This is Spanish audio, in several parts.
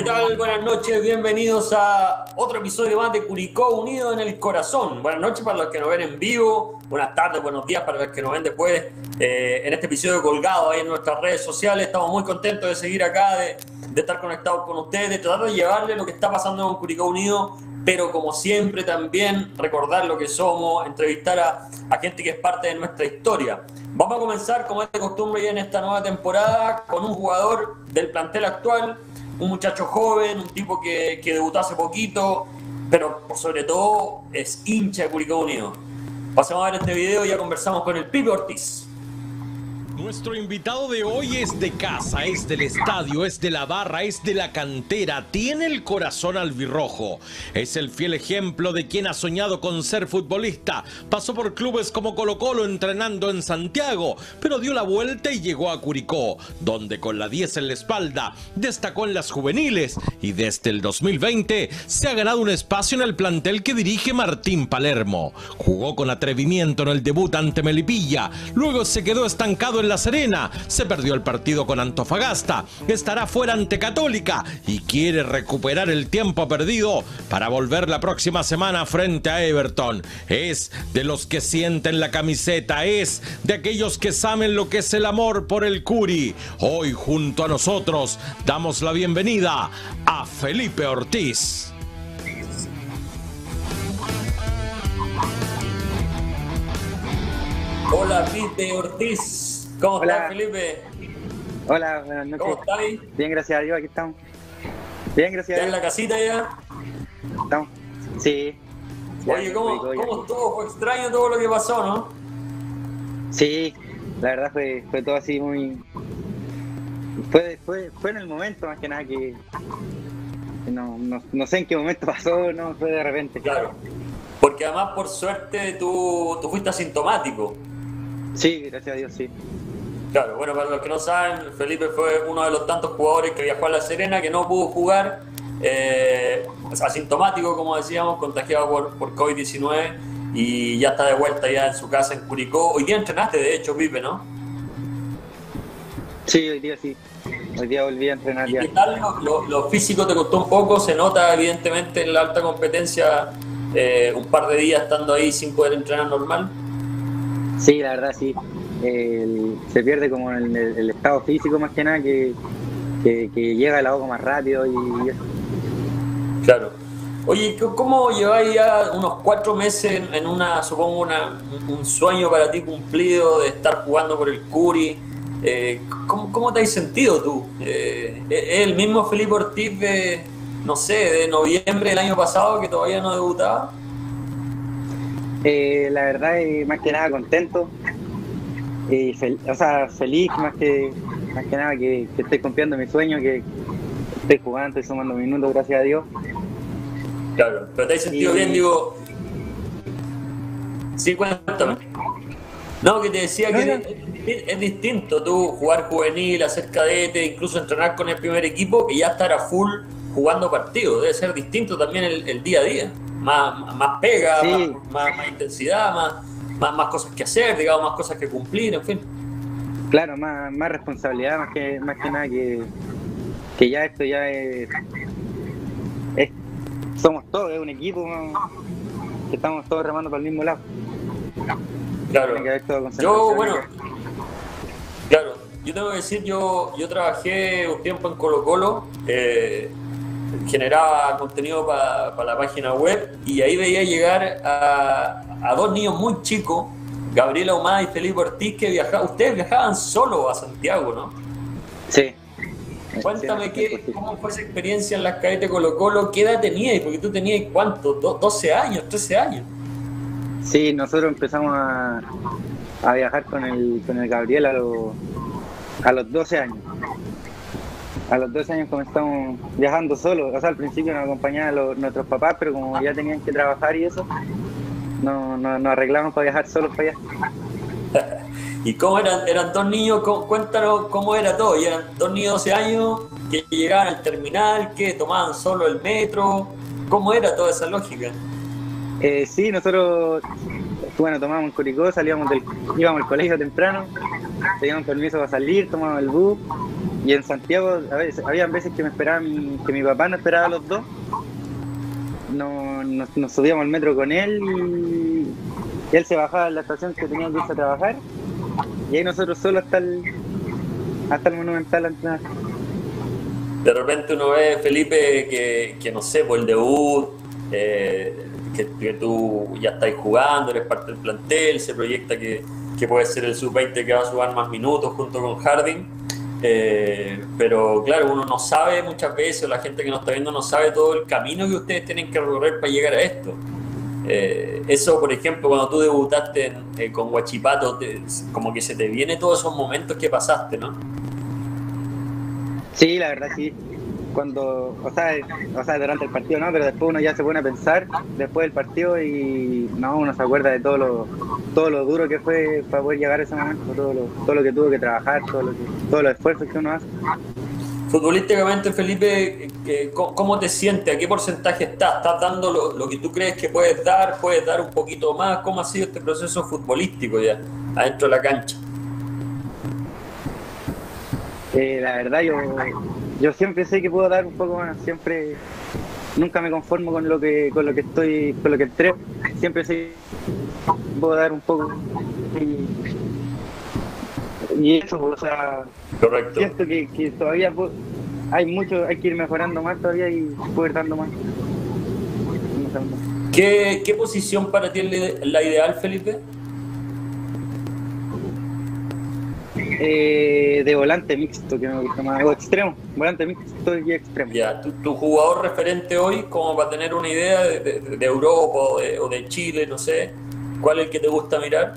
¿Qué tal? Buenas noches, bienvenidos a otro episodio más de Curicó Unido en el Corazón. Buenas noches para los que nos ven en vivo, buenas tardes, buenos días para los que nos ven después eh, en este episodio colgado ahí en nuestras redes sociales. Estamos muy contentos de seguir acá, de, estar conectados con ustedes, de tratar de llevarle lo que está pasando en Curicó Unido, pero como siempre también recordar lo que somos, entrevistar a, a gente que es parte de nuestra historia. Vamos a comenzar, como es de costumbre ya en esta nueva temporada, con un jugador del plantel actual un muchacho joven, un tipo que, que debutó hace poquito, pero por sobre todo es hincha de Curicó Unido. Pasemos a ver este video y ya conversamos con el Pipe Ortiz. Nuestro invitado de hoy es de casa, es del estadio, es de la barra, es de la cantera, tiene el corazón albirrojo. Es el fiel ejemplo de quien ha soñado con ser futbolista. Pasó por clubes como Colo Colo entrenando en Santiago, pero dio la vuelta y llegó a Curicó, donde con la 10 en la espalda destacó en las juveniles y desde el 2020 se ha ganado un espacio en el plantel que dirige Martín Palermo. Jugó con atrevimiento en el debut ante Melipilla, luego se quedó estancado en la Serena, se perdió el partido con Antofagasta, estará fuera ante Católica y quiere recuperar el tiempo perdido para volver la próxima semana frente a Everton. Es de los que sienten la camiseta, es de aquellos que saben lo que es el amor por el Curi. Hoy junto a nosotros damos la bienvenida a Felipe Ortiz. Hola, Felipe Ortiz. ¿Cómo Hola. estás, Felipe? Hola, buenas noches. ¿Cómo estás? Bien, gracias a Dios, aquí estamos. Bien, gracias a Dios. en la casita ya? Estamos. Sí. Oye, ¿cómo, ¿cómo estuvo? Fue extraño todo lo que pasó, ¿no? Sí, la verdad fue, fue todo así muy... Fue, fue, fue en el momento más que nada que... no, no, no, sé en qué momento pasó, no, fue de repente. Claro. Porque además, por suerte, tú, tú fuiste asintomático. Sí, gracias a Dios, sí. Claro, bueno, para los que no saben, Felipe fue uno de los tantos jugadores que viajó a La Serena que no pudo jugar, eh, asintomático, como decíamos, contagiado por, por COVID-19 y ya está de vuelta ya en su casa en Curicó. Hoy día entrenaste, de hecho, Pipe, ¿no? Sí, hoy día sí. Hoy día volví a entrenar ¿Y ¿Qué tal? Lo, físico te costó un poco, se nota evidentemente en la alta competencia eh, un par de días estando ahí sin poder entrenar normal. Sí, la verdad sí. Se pierde como el, el, estado físico más que nada, que, que, llega el agua más rápido y Claro. Oye, ¿cómo lleváis ya unos cuatro meses en una, supongo, una, un sueño para ti cumplido de estar jugando por el Curi? Eh, ¿cómo, ¿cómo, te has sentido tú? Eh, ¿Es el mismo Felipe Ortiz de, no sé, de noviembre del año pasado que todavía no debutaba? Eh, la verdad, es más que nada contento. Y o sea, feliz más que, más que nada que, que estoy cumpliendo mi sueño, que estoy jugando, estoy sumando minutos, gracias a Dios. Claro, pero te has sentido bien, digo. Sí, cuéntame. No, que te decía que es, distinto tú jugar juvenil, hacer cadete, incluso entrenar con el primer equipo, que ya estar a full jugando partidos. Debe ser distinto también el día a día más, más pega, más, más, intensidad, más, más, cosas que hacer, digamos, más cosas que cumplir, en fin. Claro, más, más responsabilidad, más que, más que nada que, que ya esto ya es, somos todos, es un equipo que estamos todos remando para el mismo lado. Claro. Yo, bueno, claro, yo tengo que decir, yo, yo trabajé un tiempo en Colo Colo, eh, generaba contenido para la página web y ahí veía llegar a, dos niños muy chicos, Gabriela Humada y Felipe Ortiz, que viajaban, ustedes viajaban solo a Santiago, ¿no? Sí. Cuéntame qué, cómo fue esa experiencia en las calles de Colo Colo, qué edad tenías, porque tú tenías cuánto, 12 años, 13 años. Sí, nosotros empezamos a, a viajar con el, con el Gabriel a, a los 12 años a los 12 años comenzamos viajando solos. O sea, al principio nos acompañaban nuestros papás, pero como ya tenían que trabajar y eso, nos no, arreglamos para viajar solos para allá. ¿Y cómo eran? ¿Eran dos niños? Cuéntanos cómo era todo. ¿Y eran dos niños de 12 años que llegaban al terminal, que tomaban solo el metro? ¿Cómo era toda esa lógica? Eh, sí, nosotros, bueno, tomábamos Curicó, salíamos del, íbamos al colegio temprano, teníamos permiso para salir, tomábamos el bus y en Santiago, a veces, había veces que me esperaban, que mi papá no esperaba a los dos. No, nos, subíamos al metro con él y, él se bajaba en la estación que tenía que irse a trabajar. Y ahí nosotros solo hasta el, hasta el Monumental De repente uno ve, Felipe, que, que no sé, por el debut, eh, que, tú ya estás jugando, eres parte del plantel, se proyecta que, que puede ser el sub-20 que va a jugar más minutos junto con Harding eh, pero claro, uno no sabe muchas veces, o la gente que nos está viendo no sabe todo el camino que ustedes tienen que recorrer para llegar a esto. Eh, eso, por ejemplo, cuando tú debutaste eh, con Guachipato, como que se te viene todos esos momentos que pasaste, ¿no? Sí, la verdad sí cuando, o sea, o sea, durante el partido no, pero después uno ya se pone a pensar después del partido y no, uno se acuerda de todo lo, todo lo duro que fue para poder llegar a ese momento, todo lo, todo lo que tuvo que trabajar, todo lo que, todos los esfuerzos que uno hace. Futbolísticamente, Felipe, ¿cómo te sientes? ¿A qué porcentaje estás? ¿Estás dando lo, que tú crees que puedes dar? ¿Puedes dar un poquito más? ¿Cómo ha sido este proceso futbolístico ya adentro de la cancha? Eh, la verdad, yo yo siempre sé que puedo dar un poco más, siempre nunca me conformo con lo que con lo que estoy con lo que entrego, siempre sé que puedo dar un poco y, eso, o sea, Correcto. siento que, todavía hay mucho, hay que ir mejorando más todavía y poder dando más. ¿Qué, ¿Qué posición para ti es la ideal, Felipe? Eh, de volante mixto, que me gusta más, o extremo, volante mixto y extremo. Ya, tu, jugador referente hoy, como para tener una idea de, Europa o de, Chile, no sé, ¿cuál es el que te gusta mirar?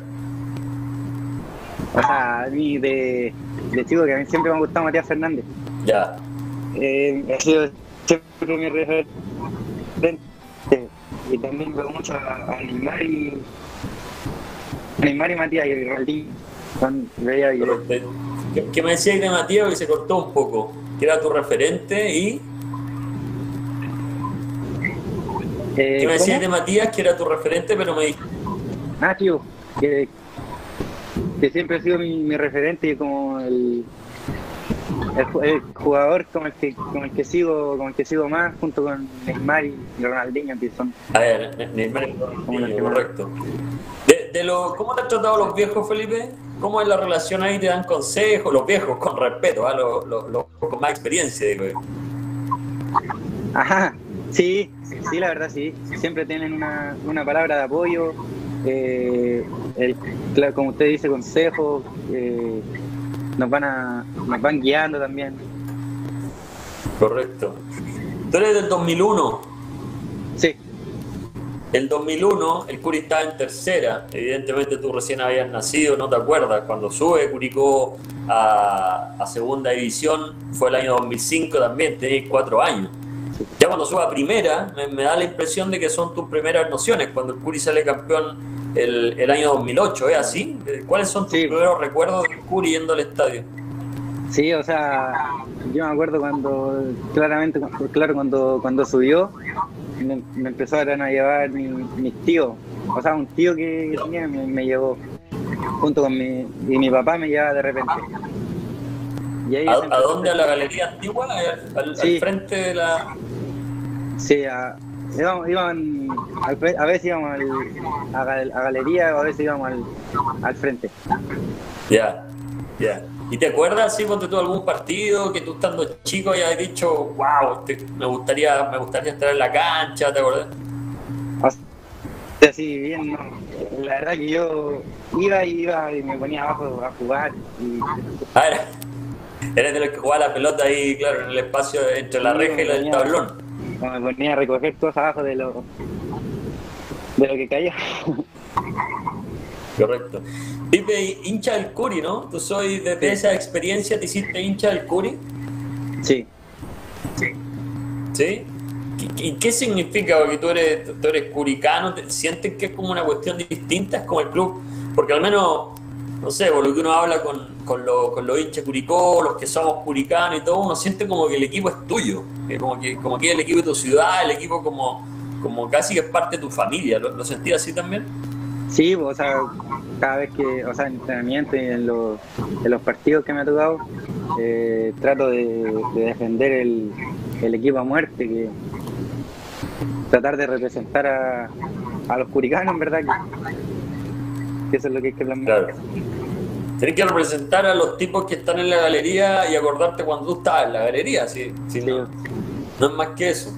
O sea, a mí de, de chico, que a mí siempre me ha gustado Matías Fernández. Ya. Eh, ha sido siempre mi referente. Y también veo mucho a, Neymar y Neymar y Matías y Ronaldinho ¿Qué, me decías de Matías que se cortó un poco? Que era tu referente y. Eh, ¿Qué me decías de Matías que era tu referente, pero me dijiste. Ah, tío, que, siempre ha sido mi, referente y como el, el, jugador con el que con el que sigo con el que sigo más junto con Neymar y Ronaldinho que son a ver Neymar y Ronaldinho correcto de, lo, ¿cómo te han tratado los viejos Felipe? ¿Cómo es la relación ahí? ¿Te dan consejos? Los viejos, con respeto, ¿ah? los, con más experiencia, digo. Ajá, sí, sí, la verdad sí. Siempre tienen una, una palabra de apoyo, eh, como usted dice, consejos, eh, nos, van a, nos van guiando también. Correcto. ¿Tú eres del 2001? Sí. El 2001, el Curi estaba en tercera. Evidentemente tú recién habías nacido, no te acuerdas. Cuando sube Curicó a, segunda división, fue el año 2005 también, tenías cuatro años. Ya cuando sube a primera, me, da la impresión de que son tus primeras nociones, cuando el Curi sale campeón el, año 2008, ¿es así? ¿Cuáles son tus primeros recuerdos del Curi yendo al estadio? Sí, o sea, yo me acuerdo cuando, claramente, claro, cuando, cuando subió, me, empezaron a llevar mi, mis tíos. O sea, un tío que tenía me, llevó junto con mi. Y mi papá me llevaba de repente. ¿A, dónde? ¿A la galería antigua? ¿Al, frente de la.? Sí, a, íbamos, iban, a veces íbamos al, a, galería o a veces íbamos al, al frente. Ya, ya. ¿Y te acuerdas, si ponte tú algún partido que tú estando chico hayas dicho, wow, me, gustaría, me gustaría estar en la cancha, ¿te acuerdas? Así, bien, la verdad que yo iba y iba y me ponía abajo a jugar. Y... Ah, eres de los que jugaba la pelota ahí, claro, en el espacio entre la reja y el tablón. Me ponía a recoger cosas abajo de lo, de lo que caía. Correcto. Vive hincha del Curi, ¿no? Tú soy desde esa experiencia, ¿te hiciste hincha del Curi? Sí. Sí. ¿Sí? ¿Y qué significa que tú eres, tú eres curicano? ¿Sientes que es como una cuestión distinta? ¿Es como el club? Porque al menos, no sé, por lo que uno habla con, con, con los hinchas curicó, los que somos curicanos y todo, uno siente como que el equipo es tuyo. Como que, como que es el equipo de tu ciudad, el equipo como, como casi que es parte de tu familia. ¿Lo, lo sentías así también? Sí, o sea, cada vez que, o sea, en entrenamiento y en los, en los partidos que me ha tocado, eh, trato de, defender el, equipo a muerte, que tratar de representar a, los curicanos, en verdad, que, eso es lo que hay que plantear. Claro. Tienes que representar a los tipos que están en la galería y acordarte cuando tú estabas en la galería, sí, No, no, es más que eso.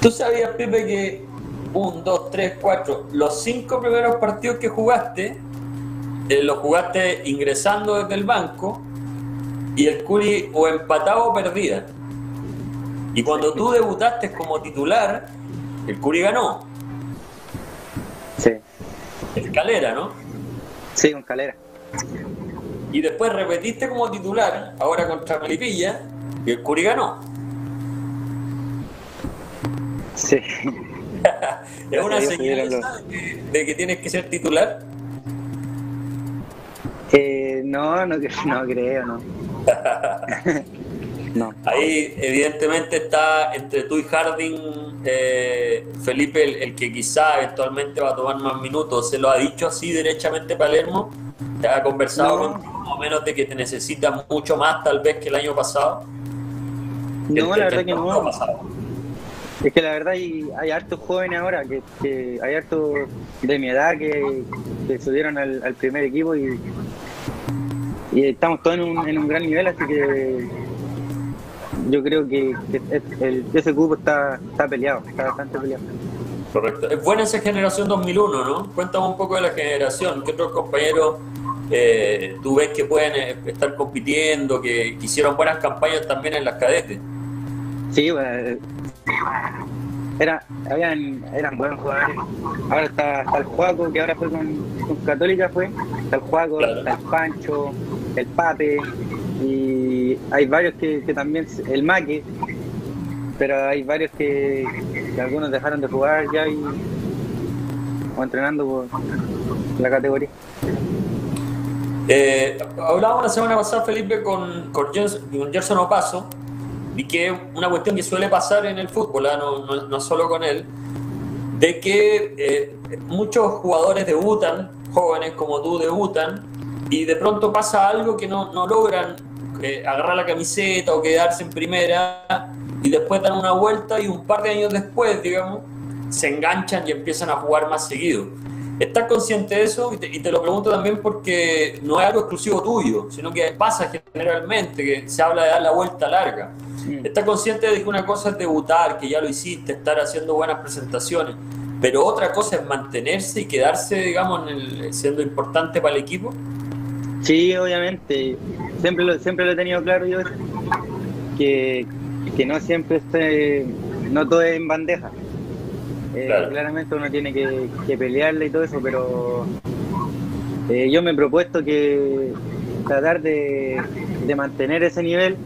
¿Tú sabías, Pepe, que un, dos, tres, cuatro, los cinco primeros partidos que jugaste, eh, los jugaste ingresando desde el banco y el Curi o empatado o perdida. Y cuando tú debutaste como titular, el Curi ganó. Sí. Escalera, ¿no? Sí, con Calera. Y después repetiste como titular, ahora contra Melipilla, y el Curi ganó. Sí. ¿Es una señal de que tienes que ser titular? Eh, no, no, no creo, no. no. Ahí evidentemente está entre tú y Harding, eh, Felipe, el, que quizá eventualmente va a tomar más minutos. ¿Se lo ha dicho así derechamente Palermo? ¿Te ha conversado contigo, o menos de que te necesita mucho más tal vez que el año pasado? No, la verdad que no. Es que la verdad hay, hay hartos jóvenes ahora, que, hay hartos de mi edad que, subieron al, primer equipo y, estamos todos en un, en un gran nivel, así que yo creo que, ese grupo está, peleado, está bastante peleado. Correcto. Es buena esa generación 2001, ¿no? Cuéntame un poco de la generación. ¿Qué otros compañeros eh, tú ves que pueden eh, estar compitiendo, que, que, hicieron buenas campañas también en las cadetes? Sí, bueno, era, habían, eran buenos jugadores. Ahora está, el Juaco, que ahora fue con, Católica, fue. Está el Juaco, está el Pancho, el Pape, y hay varios que, también, el Maque, pero hay varios que, algunos dejaron de jugar ya y o entrenando por la categoría. Eh, hablábamos la semana pasada, Felipe, con, con, Gerson Opaso, y que una cuestión que suele pasar en el fútbol, ¿ah? no, no, solo con él, de que eh, muchos jugadores debutan, jóvenes como tú debutan, y de pronto pasa algo que no, no logran eh, agarrar la camiseta o quedarse en primera, y después dan una vuelta y un par de años después, digamos, se enganchan y empiezan a jugar más seguido. ¿Estás consciente de eso? Y te, lo pregunto también porque no es algo exclusivo tuyo, sino que pasa generalmente, que se habla de dar la vuelta larga. Estás consciente de que una cosa es debutar, que ya lo hiciste, estar haciendo buenas presentaciones, pero otra cosa es mantenerse y quedarse, digamos, siendo importante para el equipo. Sí, obviamente. Siempre lo, siempre lo he tenido claro yo, que, que no siempre esté, no todo es en bandeja. Eh, claramente uno tiene que, pelearle y todo eso, pero eh, yo me he propuesto que tratar de, mantener ese nivel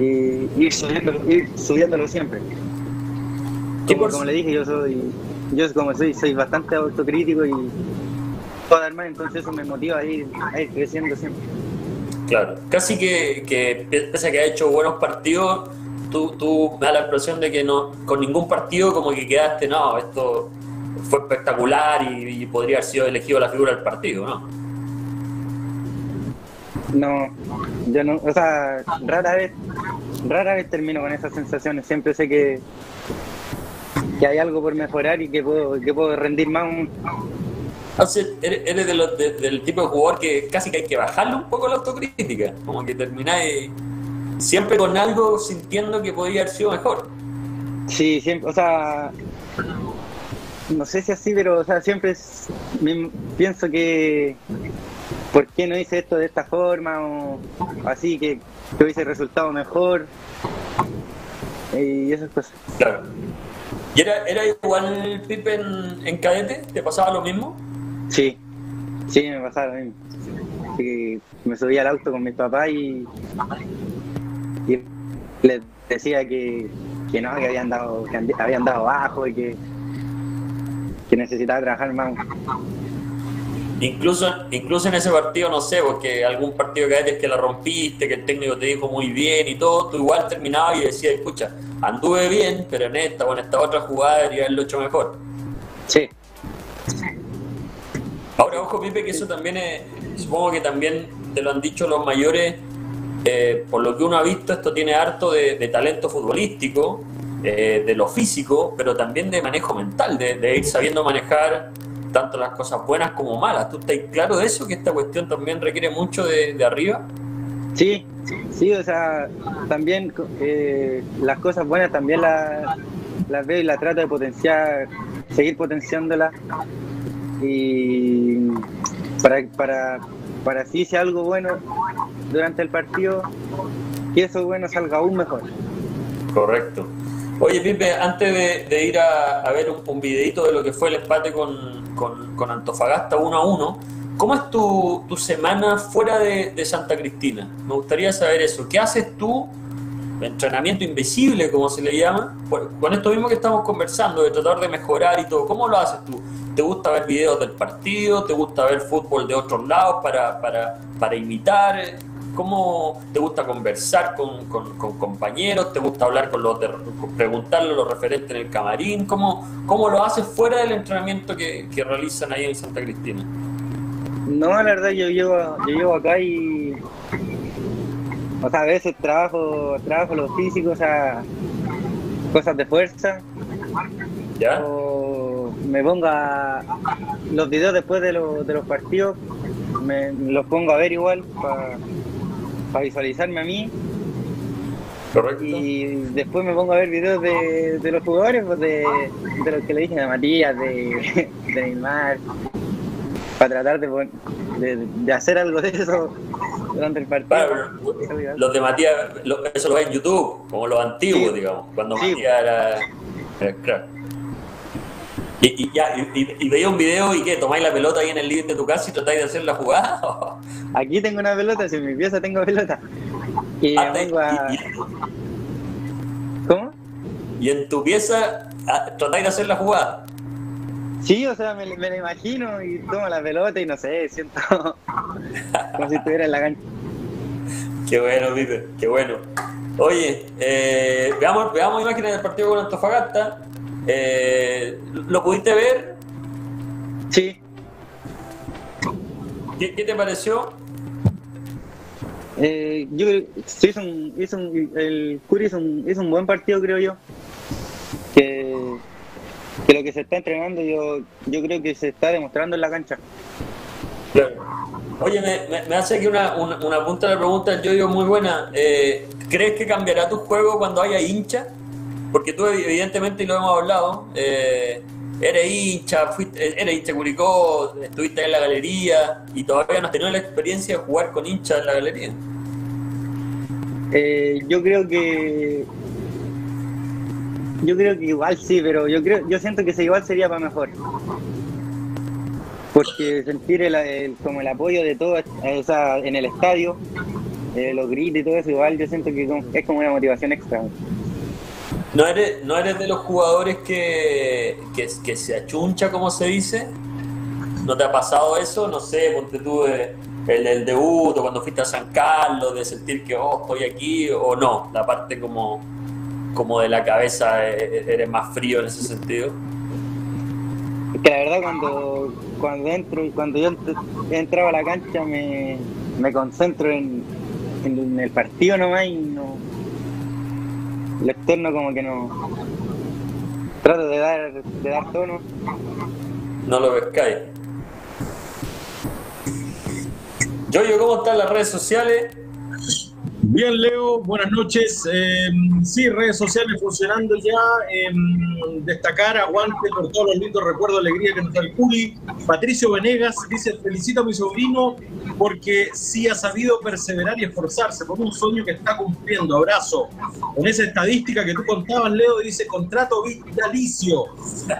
y ir subiéndolo, siempre. Como, le dije, yo soy, yo como soy, soy bastante autocrítico y puedo dar más, entonces eso me motiva a ir, a ir creciendo siempre. Claro, casi que, que pese a que ha hecho buenos partidos, tú, tú me da la impresión de que no con ningún partido como que quedaste, no, esto fue espectacular y, podría haber sido elegido la figura del partido, ¿no? No, yo no, o sea, rara vez, rara vez termino con esas sensaciones, siempre sé que, que hay algo por mejorar y que puedo, que puedo rendir más Entonces, eres, del tipo de jugador que casi que hay que bajarle un poco la autocrítica, como que termináis siempre con algo sintiendo que podría haber sido mejor. Sí, siempre, o sea, no sé si así, pero o sea, siempre pienso que ¿por qué no hice esto de esta forma? o así que, que hubiese resultado mejor y esas cosas. Claro. ¿Y era, era igual Pipe en, en cadete? ¿Te pasaba lo mismo? Sí, sí, me pasaba lo mismo. me subí al auto con mi papá y y les decía que, que no, que habían dado, que habían dado bajo y que, que necesitaba trabajar más. Incluso, incluso en ese partido, no sé, porque algún partido que es que la rompiste, que el técnico te dijo muy bien y todo, tú igual terminabas y decías, escucha, anduve bien, pero en esta o en esta otra jugada debería haberlo hecho mejor. Sí. Ahora, ojo, Pipe, que eso también es, supongo que también te lo han dicho los mayores, eh, por lo que uno ha visto, esto tiene harto de, talento futbolístico, eh, de lo físico, pero también de manejo mental, de, ir sabiendo manejar tanto las cosas buenas como malas. ¿Tú estás claro de eso? Que esta cuestión también requiere mucho de, arriba. Sí, sí, o sea, también eh, las cosas buenas también las, las veo y las trato de potenciar, seguir potenciándolas y para, para, para así si algo bueno durante el partido, que eso bueno salga aún mejor. Correcto. Oye, Pipe, antes de, ir a, ver un, videito de lo que fue el empate con, Antofagasta 1 a 1, ¿cómo es tu, semana fuera de, de, Santa Cristina? Me gustaría saber eso. ¿Qué haces tú? Entrenamiento invisible, como se le llama, con esto mismo que estamos conversando, de tratar de mejorar y todo. ¿Cómo lo haces tú? ¿Te gusta ver videos del partido? ¿Te gusta ver fútbol de otros lados para, para, para imitar? ¿Cómo te gusta conversar con, compañeros? ¿Te gusta hablar con los de, preguntarle a los referentes en el camarín? ¿Cómo, cómo lo haces fuera del entrenamiento que, realizan ahí en Santa Cristina? No, la verdad yo llevo, yo llevo acá y o sea, a veces trabajo, trabajo lo físico, o sea, cosas de fuerza. ¿Ya? me pongo a los videos después de, de los partidos, me los pongo a ver igual para visualizarme a mí. Correcto. Y después me pongo a ver videos de, de los jugadores, pues de, de los que le dije a Matías, de, de Neymar, para tratar de, de, hacer algo de eso durante el partido. los de Matías, eso lo ves en YouTube, como los antiguos, digamos, cuando Matías era, era y, ya, y, veía un video y qué, tomáis la pelota ahí en el living de tu casa y tratáis de hacer la jugada. Aquí tengo una pelota, si en mi pieza tengo pelota. Y ah, vengo a... ¿Cómo? Y en tu pieza ah, tratáis de hacer la jugada. Sí, o sea, me, me la imagino y tomo la pelota y no sé, siento como si estuviera en la cancha. Qué bueno, Pipe, qué bueno. Oye, eh, veamos, veamos imágenes del partido con Antofagasta. Eh, ¿Lo pudiste ver? Sí. ¿Qué, te pareció? Eh, yo hizo un, hizo un, el Curi hizo un, hizo un buen partido, creo yo. Que, que, lo que se está entrenando, yo, yo creo que se está demostrando en la cancha. Oye, me, me, hace aquí una, una, punta de pregunta, yo digo muy buena. Eh, ¿Crees que cambiará tu juego cuando haya hincha? Porque tú, evidentemente, y lo hemos hablado, eh, eres hincha, fuiste, eres hincha Curicó, estuviste en la galería y todavía no has tenido la experiencia de jugar con hinchas en la galería. Eh, yo creo que yo creo que igual sí, pero yo creo, yo siento que igual sería para mejor. Porque sentir el, como el apoyo de todos en el estadio, eh, los gritos y todo eso, igual yo siento que es como una motivación extra. ¿No eres, ¿No eres de los jugadores que, que, se achuncha, como se dice? ¿No te ha pasado eso? No sé, ponte tú el, el debut o cuando fuiste a San Carlos, de sentir que, oh, estoy aquí, o no, la parte como, como de la cabeza e, e, eres más frío en ese sentido. Que la verdad cuando, cuando entro cuando yo entraba a la cancha me, me concentro en, en el partido nomás y no, el externo como que no trato de dar de dar tono no lo pescáis yo ¿cómo están las redes sociales? Bien, Leo, buenas noches. Em, sí, redes sociales funcionando ya. Em, destacar, aguante por todos los lindos recuerdos, alegría que nos da el Culi. Patricio Venegas dice: Felicito a mi sobrino porque sí ha sabido perseverar y esforzarse por un sueño que está cumpliendo. Abrazo. Con esa estadística que tú contabas, Leo, dice: contrato vitalicio.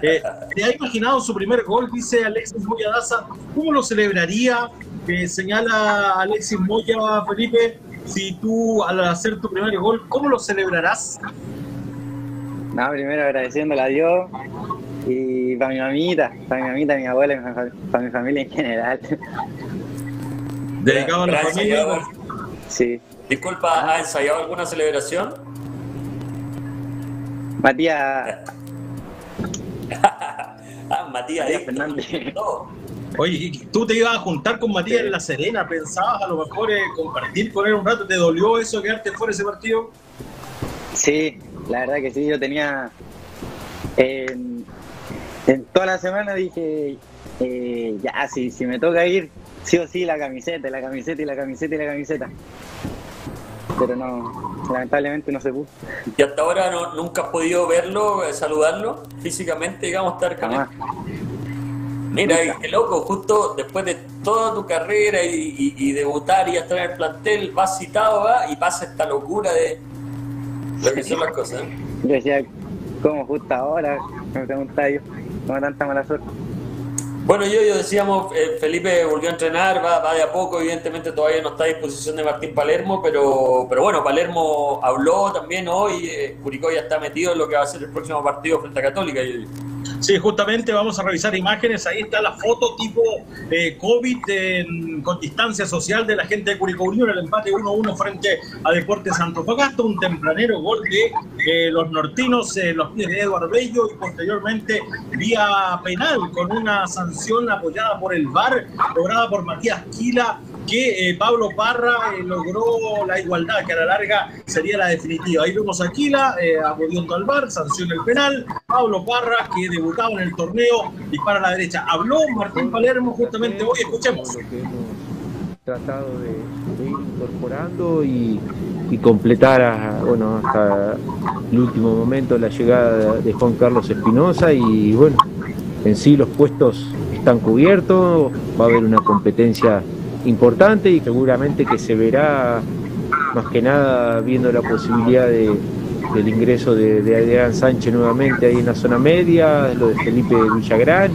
Eh, ¿Te ha imaginado su primer gol? Dice Alexis Moya Daza. ¿Cómo lo celebraría? Eh, señala Alexis Moya, Felipe si tú al hacer tu primer gol, ¿cómo lo celebrarás? No, primero agradeciéndole a Dios y para mi mamita, para mi mamita, mi abuela, para mi familia en general. ¿Dedicado a la familia? Sí. Disculpa, ¿ha ensayado alguna celebración? Matías. ah, Matías, Matías Fernández. Oye, tú te ibas a juntar con Matías en La Serena, pensabas a lo mejor eh, compartir con él un rato, ¿te dolió eso quedarte fuera de ese partido? Sí, la verdad que sí, yo tenía en, toda la semana dije, eh, ya, si, si me toca ir, sí o sí, la camiseta, la camiseta y la camiseta y la camiseta. Pero no, lamentablemente no se pudo. ¿Y hasta ahora no, nunca has podido verlo, eh, saludarlo físicamente, digamos, estar con él? Mira, qué loco, justo después de toda tu carrera y, debutar y estar en el plantel, vas citado ¿va? y pasa esta locura de lo que son las cosas. Yo decía, ¿cómo justo ahora? Me preguntaba yo, ¿cómo tanta mala suerte? Bueno, yo, yo decíamos, eh, Felipe volvió a entrenar, va, va, de a poco, evidentemente todavía no está a disposición de Martín Palermo, pero, pero bueno, Palermo habló también hoy, eh, Curicó ya está metido en lo que va a ser el próximo partido frente a Católica. Y, Sí, justamente vamos a revisar imágenes. Ahí está la foto tipo eh, COVID con distancia social de la gente de Curicó Unión, el empate 1-1 frente a Deportes Antofagasta, un tempranero gol de eh, los nortinos, eh, los pies de Eduardo Bello y posteriormente vía penal con una sanción apoyada por el VAR, lograda por Matías Quila que eh, Pablo Parra eh, logró la igualdad, que a la larga sería la definitiva. Ahí vemos a Aquila eh, acudiendo al bar, sanciona el penal. Pablo Parra, que debutaba en el torneo, dispara a la derecha. Habló Martín Palermo justamente hoy, escuchemos. tratado de, ir incorporando y, completar bueno, hasta el último momento la llegada de Juan Carlos Espinosa y bueno, en sí los puestos están cubiertos, va a haber una competencia importante y seguramente que se verá más que nada viendo la posibilidad de, del ingreso de, de, Adrián Sánchez nuevamente ahí en la zona media, lo de Felipe Villagrán.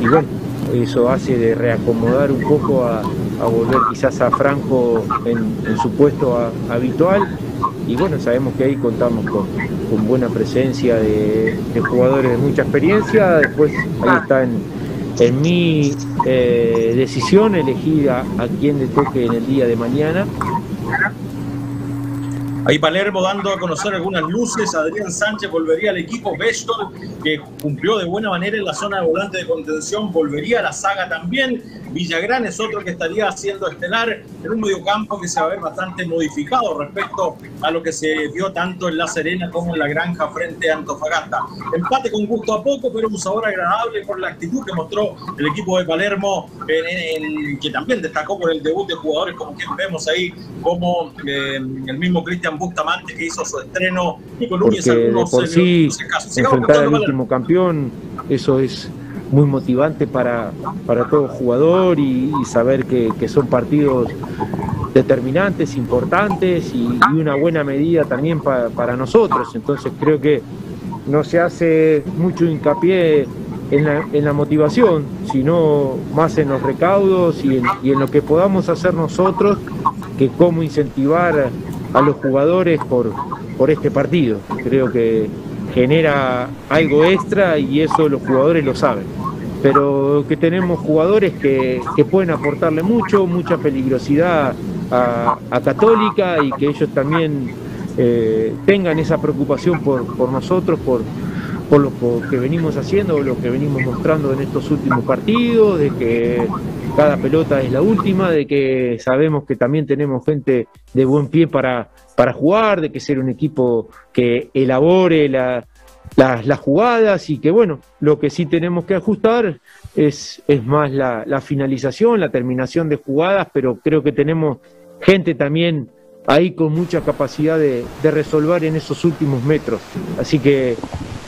Y bueno, eso hace de reacomodar un poco a, volver quizás a Franco en, su puesto habitual. Y bueno, sabemos que ahí contamos con, buena presencia de, de, jugadores de mucha experiencia, después ahí está en, mi eh, decisión elegir a, a quien le toque en el día de mañana. Ahí Palermo dando a conocer algunas luces. Adrián Sánchez volvería al equipo. Bestor, que cumplió de buena manera en la zona de volante de contención, volvería a la saga también. Villagrán es otro que estaría haciendo estelar en un mediocampo que se va a ver bastante modificado respecto a lo que se vio tanto en La Serena como en la Granja frente a Antofagasta. Empate con gusto a poco, pero un sabor agradable por la actitud que mostró el equipo de Palermo, que también destacó por el debut de jugadores como quien vemos ahí, como eh, el mismo Cristian Bustamante que hizo su estreno y con Núñez algunos por sí, enfrentar al último campeón, eso es muy motivante para, para todo jugador y, saber que, son partidos determinantes, importantes y, una buena medida también para nosotros. Entonces creo que no se hace mucho hincapié en la, en la motivación, sino más en los recaudos y en, y en lo que podamos hacer nosotros, que cómo incentivar a los jugadores por, por este partido. Creo que genera algo extra y eso los jugadores lo saben pero que tenemos jugadores que, pueden aportarle mucho, mucha peligrosidad a, Católica y que ellos también eh, tengan esa preocupación por, nosotros, por, por lo que venimos haciendo, lo que venimos mostrando en estos últimos partidos, de que cada pelota es la última, de que sabemos que también tenemos gente de buen pie para, para jugar, de que ser un equipo que elabore la, las, jugadas y que bueno, lo que sí tenemos que ajustar es, es más la, finalización, la terminación de jugadas, pero creo que tenemos gente también ahí con mucha capacidad de, de resolver en esos últimos metros. Así que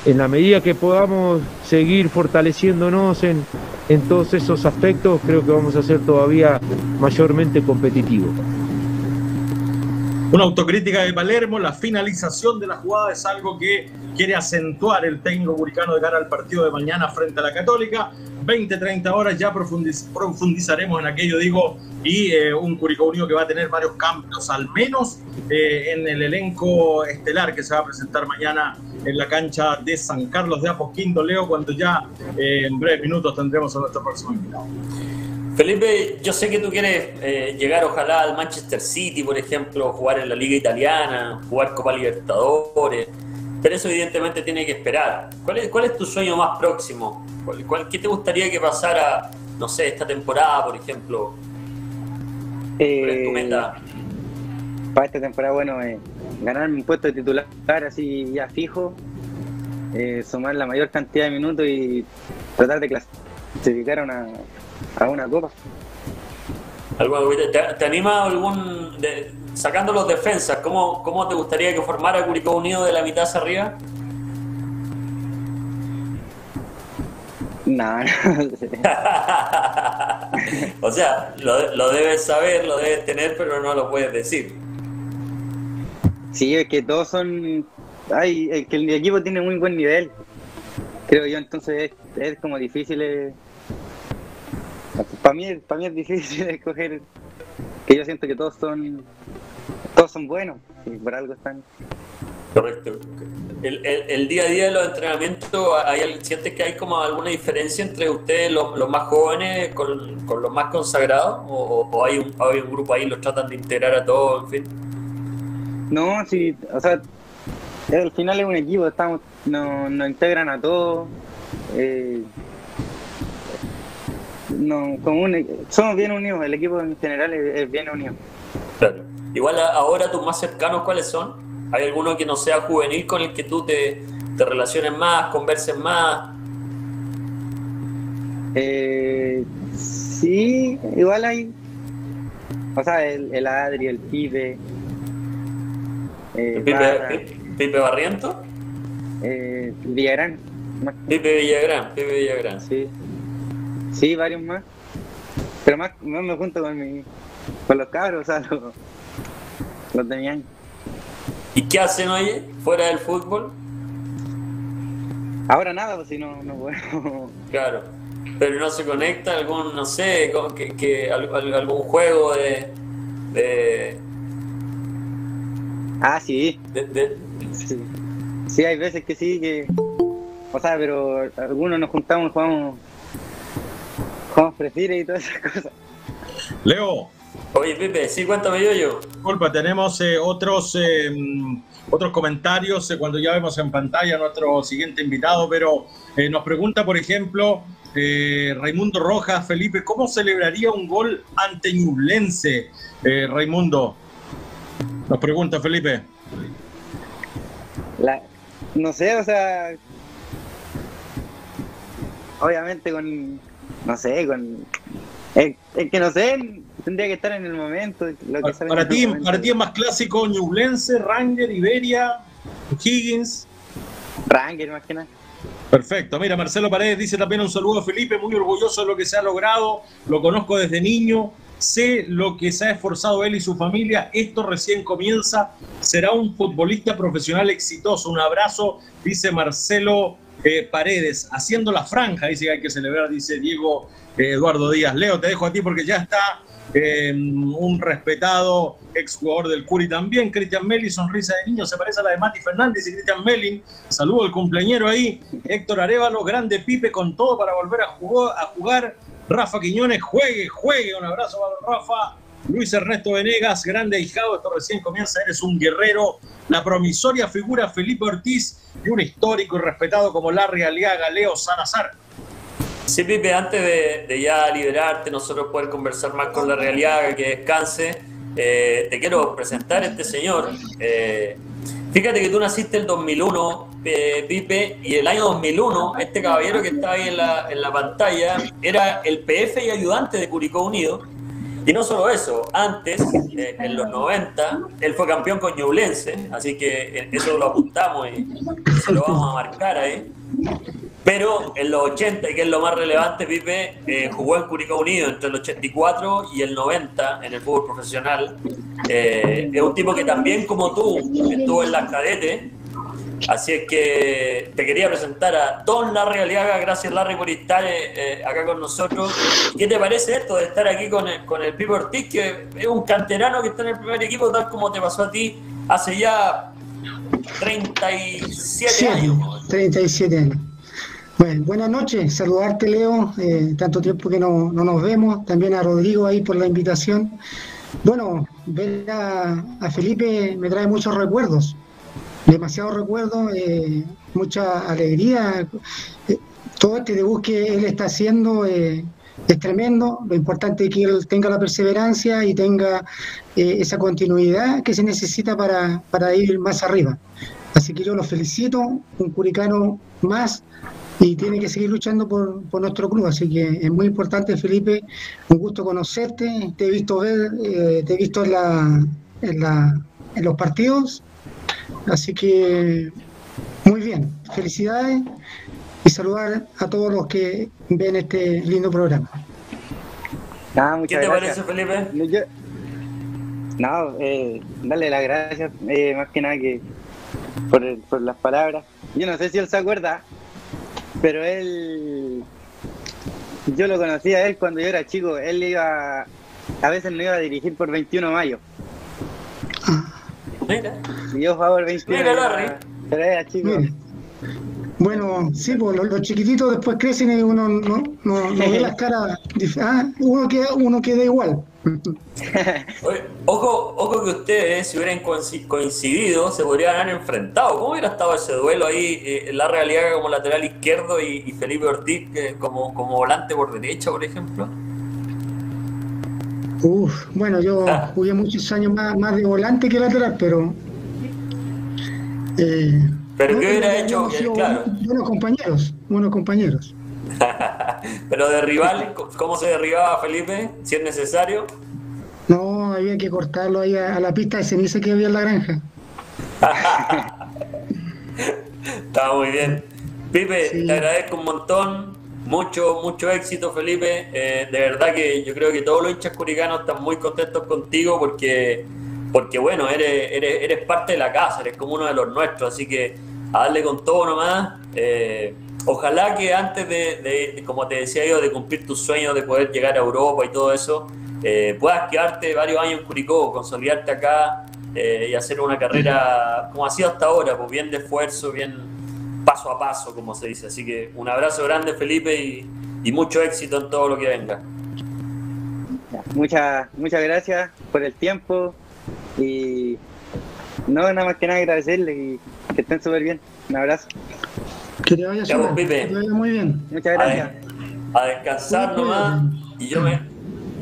en la medida que podamos seguir fortaleciéndonos en, en todos esos aspectos, creo que vamos a ser todavía mayormente competitivos. Una autocrítica de Palermo, la finalización de la jugada es algo que quiere acentuar el técnico buricano de cara al partido de mañana frente a la Católica. 20, 30 horas ya profundizaremos en aquello, digo, y eh, un Curicó Unido que va a tener varios cambios, al menos eh, en el elenco estelar que se va a presentar mañana en la cancha de San Carlos de Aposquindo, Leo, cuando ya eh, en breves minutos tendremos a nuestro próximo invitado. Felipe, yo sé que tú quieres llegar ojalá al Manchester City, por ejemplo, jugar en la Liga Italiana, jugar Copa Libertadores, pero eso evidentemente tiene que esperar. ¿Cuál es, cuál es tu sueño más próximo? ¿Cuál, ¿Qué te gustaría que pasara no sé, esta temporada, por ejemplo? Eh, para esta temporada, bueno, eh, ganar mi puesto de titular así ya fijo, eh, sumar la mayor cantidad de minutos y tratar de clasificar a una, a una copa. ¿Te, te anima algún, de, sacando los defensas, ¿cómo, ¿cómo te gustaría que formara Curicó Unido de la mitad hacia arriba? No, o sea, lo, lo, debes saber, lo debes tener, pero no lo puedes decir. Sí, es que todos son. Ay, es que el equipo tiene muy buen nivel. Creo yo, entonces es, como difícil. Eh, para mí, para mí es difícil escoger. Que yo siento que todos son. Todos son buenos. Y por algo están. Correcto. El, día a día de los entrenamientos, ¿hay, ¿sientes que hay como alguna diferencia entre ustedes, los, más jóvenes, con, los más consagrados? ¿O, hay, un, hay un grupo ahí, los tratan de integrar a todos, en fin? No, sí, o sea, al final es un equipo, estamos, nos, integran a todos. Eh, no, como somos bien unidos, el equipo en general es, bien unido. Claro. Igual ahora tus más cercanos, ¿cuáles son? ¿Hay alguno que no sea juvenil con el que tú te, relaciones más, converses más? Eh, sí, igual hay. O sea, el, el Adri, el Pipe. Eh, ¿Pipe, Barriento? Eh, Villagrán. Pipe Villagrán, Pipe Villagrán. Sí. Sí, varios más. Pero más, más me junto con, mi, con los cabros, o sea, los, los de mi año. ¿Y qué hacen hoy fuera del fútbol? Ahora nada, pues si no, no puedo. Claro, pero no se conecta algún, no sé, que, que algún juego de, de... Ah, sí. sí. Sí, hay veces que sí, que... O sea, pero algunos nos juntamos, jugamos, jugamos prefire y todas esas cosas. Leo, Oye, Pepe, sí, cuéntame yo yo. Disculpa, tenemos eh, otros, eh, otros comentarios eh, cuando ya vemos en pantalla a nuestro siguiente invitado, pero nos pregunta, por ejemplo, Raimundo Rojas, Felipe, ¿cómo celebraría un gol ante Ñublense, Raimundo? Nos pregunta Felipe. no sé, o sea, obviamente con, no sé, con, es que no sé, tendría que estar en el momento. para, ti, para ti es más clásico Ñublense, Ranger, Iberia, Higgins. Ranger, más que nada. Perfecto. Mira, Marcelo Paredes dice también un saludo a Felipe, muy orgulloso de lo que se ha logrado. Lo conozco desde niño. Sé lo que se ha esforzado él y su familia. Esto recién comienza. Será un futbolista profesional exitoso. Un abrazo, dice Marcelo eh, Paredes. Haciendo la franja, dice que hay que celebrar, dice Diego eh, Eduardo Díaz. Leo, te dejo a ti porque ya está un respetado exjugador del Curi también, Cristian Melli, sonrisa de niño, se parece a la de Mati Fernández y Cristian Melli. Saludo al cumpleañero ahí, Héctor Arevalo, grande Pipe con todo para volver a jugar. A jugar. Rafa Quiñones, juegue, juegue, un abrazo para Rafa. Luis Ernesto Venegas, grande hijado, esto recién comienza, eres un guerrero. La promisoria figura Felipe Ortiz y un histórico y respetado como Larry Aliaga, Leo Salazar. Sí, Pipe, antes de, ya liberarte, nosotros poder conversar más con la realidad, que descanse, eh, te quiero presentar a este señor. Eh, fíjate que tú naciste el 2001, eh, Pipe, y el año 2001, este caballero que está ahí en la pantalla era el PF y ayudante de Curicó Unido. Y no solo eso, antes, en los 90, él fue campeón con Ñublense, así que eso lo apuntamos y se lo vamos a marcar ahí. Pero en los 80, que es lo más relevante, Pipe, eh, jugó en Curicó Unido entre el 84 y el 90 en el fútbol profesional. Eh, es un tipo que también, como tú, estuvo en las cadetes. Así es que te quería presentar a Don Larry Aliaga. Gracias, Larry, por estar eh, acá con nosotros. ¿Qué te parece esto de estar aquí con el, con el Pipe Ortiz, que es un canterano que está en el primer equipo, tal como te pasó a ti hace ya 37 años? 37 años. Bueno, buenas noches, saludarte Leo, eh, tanto tiempo que no, nos vemos, también a Rodrigo ahí por la invitación. Bueno, ver a, Felipe me trae muchos recuerdos, demasiados recuerdos, eh, mucha alegría. Eh, todo este debut que él está haciendo es tremendo. Lo importante es que él tenga la perseverancia y tenga eh, esa continuidad que se necesita para, para ir más arriba. Así que yo lo felicito, un curicano más y tiene que seguir luchando por, por, nuestro club. Así que es muy importante, Felipe, un gusto conocerte, te he visto ver, eh, te he visto en, la, en, la, en los partidos, así que muy bien, felicidades y saludar a todos los que ven este lindo programa. Ah, ¿Qué te parece, Felipe? no, eh, dale las gracias, eh, más que nada que por, por las palabras. Yo no sé si él se acuerda, pero él, yo lo conocí a él cuando yo era chico. Él iba, a veces no iba a dirigir por 21 de mayo. Mira. Yo por 21 Mira, Larry. Pero. Bueno, sí, pues los, chiquititos después crecen y uno no, no, ve las caras. Ah, uno queda, uno queda igual. ojo, ojo que ustedes, si hubieran coincidido, se podrían haber enfrentado. ¿Cómo hubiera estado ese duelo ahí? Eh, la realidad como lateral izquierdo y, Felipe Ortiz como, como volante por derecha, por ejemplo. Uf, bueno, yo jugué muchos años más, más de volante que lateral, pero. Eh, pero ¿qué hubiera hecho? claro. Buenos compañeros, buenos compañeros. Pero de rival, ¿cómo se derribaba Felipe? Si es necesario. No, había que cortarlo ahí a, la pista de ceniza que había en la granja. Está muy bien. Pipe, te agradezco un montón. Mucho, mucho éxito, Felipe. Eh, de verdad que yo creo que todos los hinchas curicanos están muy contentos contigo porque, porque bueno, eres, eres, eres parte de la casa, eres como uno de los nuestros. Así que a darle con todo nomás. Eh, ojalá que antes de, como te decía yo, de cumplir tus sueños de poder llegar a Europa y todo eso, eh, puedas quedarte varios años en Curicó, consolidarte acá eh, y hacer una carrera como ha sido hasta ahora, pues bien de esfuerzo, bien paso a paso, como se dice. Así que un abrazo grande, Felipe, y, mucho éxito en todo lo que venga. Muchas, muchas gracias por el tiempo y no, nada más que nada agradecerle y que estén súper bien. Un abrazo. Que te vaya, muy bien. Muchas gracias. A, descansar nomás. Y yo me,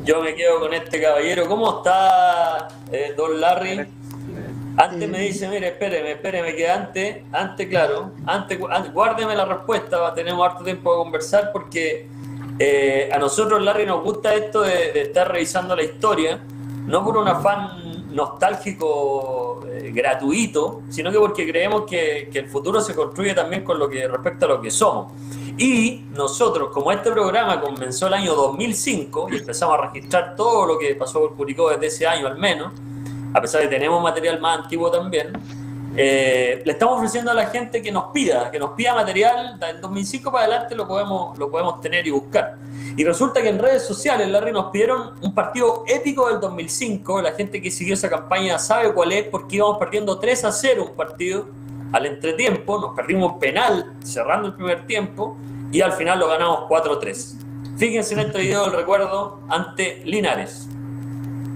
yo me quedo con este caballero. ¿Cómo está eh, Don Larry? Antes me dice, mire, espéreme, espéreme, que antes, antes, claro, antes, guárdeme la respuesta, tenemos harto tiempo de conversar porque eh, a nosotros, Larry, nos gusta esto de, de, estar revisando la historia, no por un afán nostálgico eh, gratuito, sino que porque creemos que, el futuro se construye también con lo que respecta a lo que somos. Y nosotros, como este programa comenzó el año 2005 y empezamos a registrar todo lo que pasó por Curicó desde ese año al menos, a pesar de que tenemos material más antiguo también, eh, le estamos ofreciendo a la gente que nos pida, que nos pida material, en 2005 para adelante lo podemos, lo podemos tener y buscar. Y resulta que en redes sociales, Larry, nos pidieron un partido épico del 2005. La gente que siguió esa campaña sabe cuál es, porque íbamos perdiendo 3 a 0 un partido al entretiempo, nos perdimos penal cerrando el primer tiempo y al final lo ganamos 4-3. Fíjense en este video el recuerdo ante Linares.